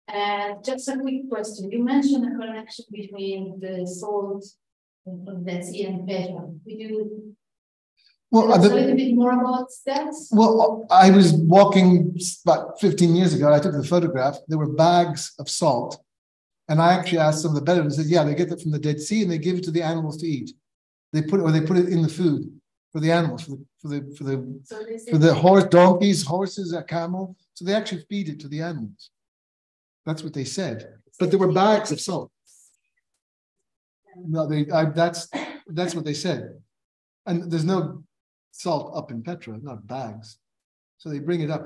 And just a quick question, you mentioned a connection between the salt of the sea and Petra. Could you Well, tell us the- a little bit more about that? Well, I was walking about fifteen years ago, I took the photograph, there were bags of salt. And I actually asked some of the Bedouins, said, yeah, they get that from the Dead Sea and they give it to the animals to eat. They put, or they put it in the food for the animals, for the, for the, for the, So for the horse, donkeys, horses, a camel. So they actually feed it to the animals. That's what they said, but there were bags of salt. No, they, I, that's, that's what they said. And there's no salt up in Petra, not bags. So they bring it up.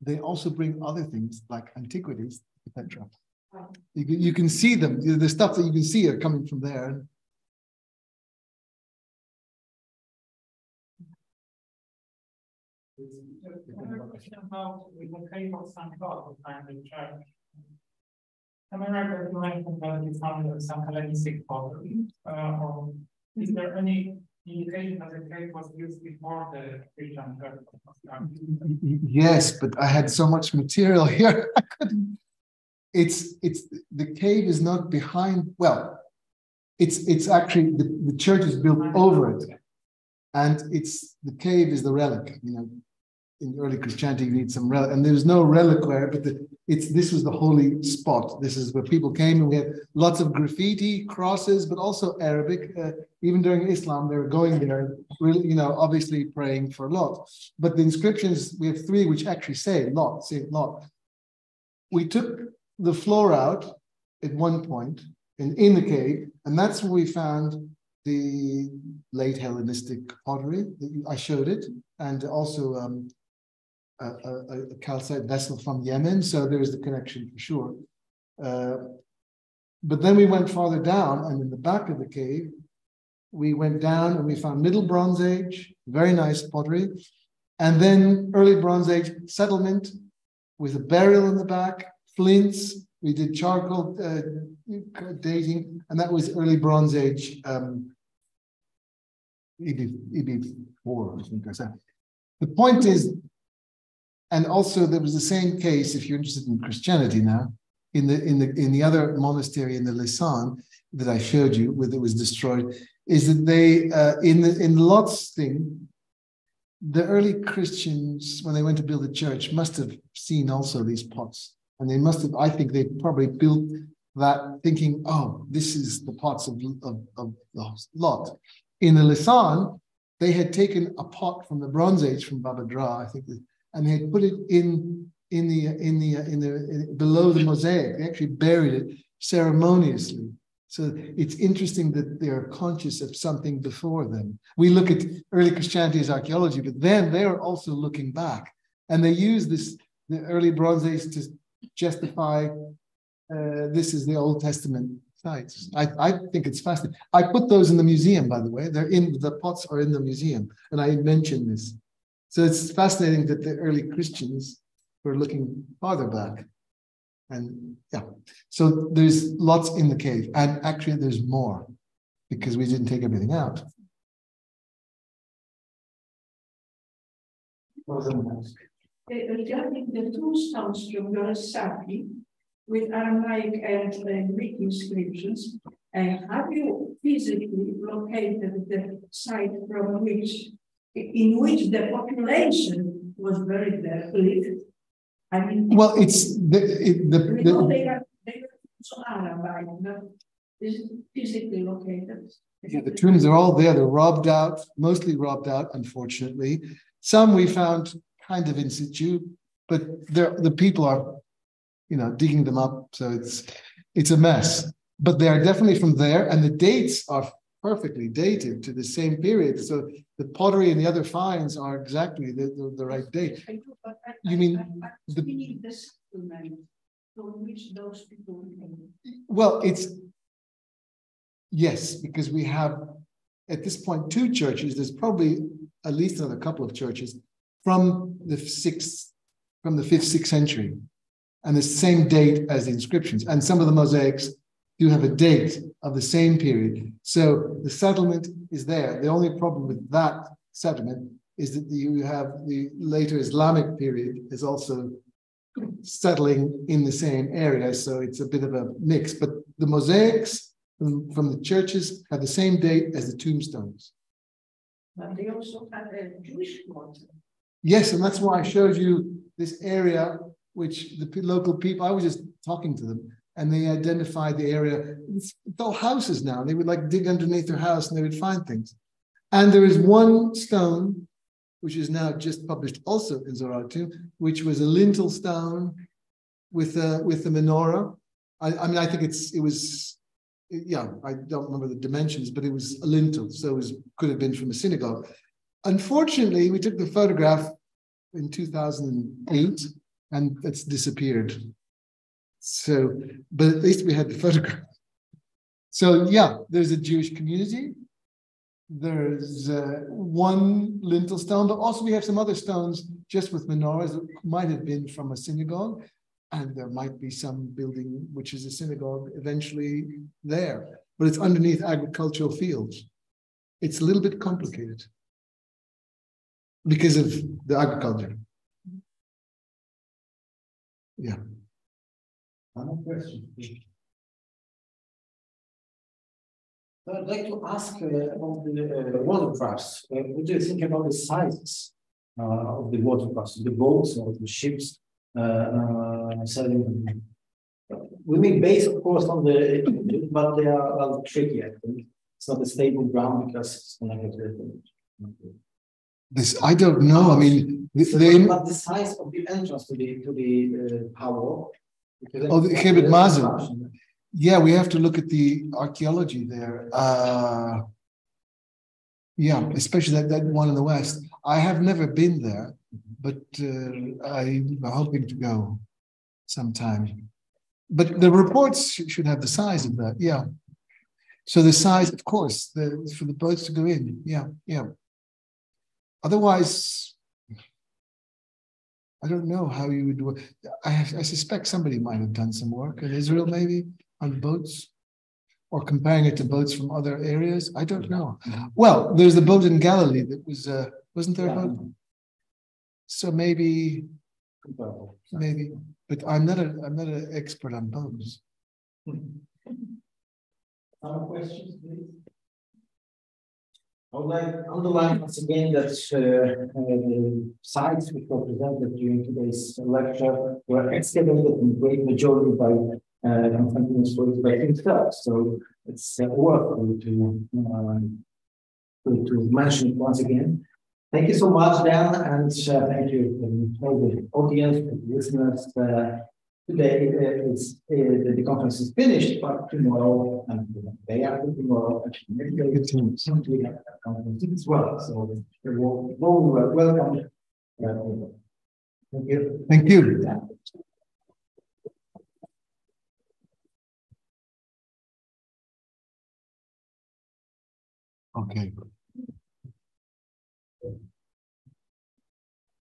They also bring other things like antiquities to Petra. You can, you can see them, the the stuff that you can see are coming from there. You some is there any indication that the cave was used before the Christian church? Yes, but I had so much material here. I couldn't. It's it's the cave is not behind. Well, it's it's actually the, the church is built over it, and it's the cave is the relic. You know, in early Christianity, you need some relic, and there's no reliquary, but the, it's this was the holy spot. This is where people came, and we had lots of graffiti, crosses, but also Arabic. Uh, even during Islam, they were going there, really, you know, obviously praying for Lot. But the inscriptions, we have three which actually say Lot, Saint Lot. We took the floor out at one point in, in the cave, and that's where we found the late Hellenistic pottery. I showed it, and also um, a, a, a calcite vessel from Yemen. So there's the connection for sure. Uh, but then we went farther down, and in the back of the cave, we went down and we found Middle Bronze Age, very nice pottery, and then early Bronze Age settlement with a burial in the back, flints. We did charcoal uh, dating, and that was early Bronze Age. Um, EB, EB4, I think I said. The point is, and also there was the same case, if you're interested in Christianity now, in the in the in the other monastery in the Lisan that I showed you, where it was destroyed, is that they uh, in the in Lot's thing, the early Christians, when they went to build a church, must have seen also these pots. And they must have, I think they probably built that thinking, oh, this is the pots of, of, of, Lot. In the Lisan, they had taken a pot from the Bronze Age from Bab edh-Dhra, I think, and they had put it in in the in the in the in, below the mosaic. They actually buried it ceremoniously. So it's interesting that they are conscious of something before them. We look at early Christianity as archaeology, but then they are also looking back, and they use this the early Bronze Age to justify uh, this is the Old Testament sites. I, I think it's fascinating. I put those in the museum, by the way. They're in the pots are in the museum, and I mentioned this. So it's fascinating that the early Christians were looking farther back. And yeah, so there's lots in the cave, and actually there's more because we didn't take everything out. Regarding the tombstones from Ghor as-Safi with Aramaic and uh, Greek inscriptions, uh, have you physically located the site from which, in which the population was buried there. I mean. Well, it's the it, the, the they are, they are so Aramaic, but is it physically located? Yeah, the tombs are all there. They're robbed out, mostly robbed out, unfortunately. Some we found kind of in situ, but there the people are, you know, digging them up. So it's it's a mess. But they are definitely from there, and the dates are perfectly dated to the same period. So the pottery and the other finds are exactly the, the, the right date. I do, but I- You I- mean the- We need the settlement from which those people came. Well, it's yes, because we have at this point two churches. There's probably at least another couple of churches from the sixth, from the fifth, sixth century, and the same date as the inscriptions. And some of the mosaics do have a date of the same period. So the settlement is there. The only problem with that settlement is that you have the later Islamic period is also settling in the same area. So it's a bit of a mix. But the mosaics from, from the churches have the same date as the tombstones. But they also had a Jewish quarter. Yes, and that's why I showed you this area, which the local people, I was just talking to them, and they identified the area. It's all houses now. They would like dig underneath their house and they would find things. And there is one stone, which is now just published also in Zoratu, which was a lintel stone with a with a menorah. I, I mean, I think it's it was yeah, I don't remember the dimensions, but it was a lintel, so it was could have been from a synagogue. Unfortunately, we took the photograph in 2008 and it's disappeared. So, but at least we had the photograph. So, yeah, there's a Jewish community. There's uh, one lintel stone, but also we have some other stones just with menorahs that might have been from a synagogue. And there might be some building which is a synagogue eventually there, but it's underneath agricultural fields. It's a little bit complicated because of the agriculture. Yeah. One question. So I'd like to ask uh, about the uh, watercrafts. Uh, what do you think about the sizes uh, of the watercrafts, the boats or the ships? Uh, uh, sailing? We make base, of course, on the, but they are tricky. I think it's not a stable ground because it's connected to the. This I don't know. I mean, the, So, the, but the size of the entrance to the to the uh, power. Oh, the Mazen. yeah, we have to look at the archaeology there. Uh, yeah, especially that, that one in the west. I have never been there, but uh, I'm hoping to go sometime. But the reports should have the size of that. Yeah. So the size, of course, the for the boats to go in. Yeah, yeah. Otherwise, I don't know how you would do. I, I suspect somebody might have done some work in Israel, maybe on boats, or comparing it to boats from other areas. I don't know. Well, there's the boat in Galilee that was, uh, wasn't there a boat? So maybe, maybe, but I'm not a, I'm not an expert on boats. Some questions, please? I would like to underline once again that uh, uh, the sites which were presented during today's lecture were excavated in great majority by uh, Konstantinos Stoic by himself. So it's uh, worth to uh, to, to mention it once again. Thank you so much, Dan, and uh, thank you to all the audience, the listeners. Today uh, uh, the, conference is finished, but tomorrow and the day after tomorrow, actually, Continues. we have a conference as well. So you're all welcome. Thank you. Thank you. Okay.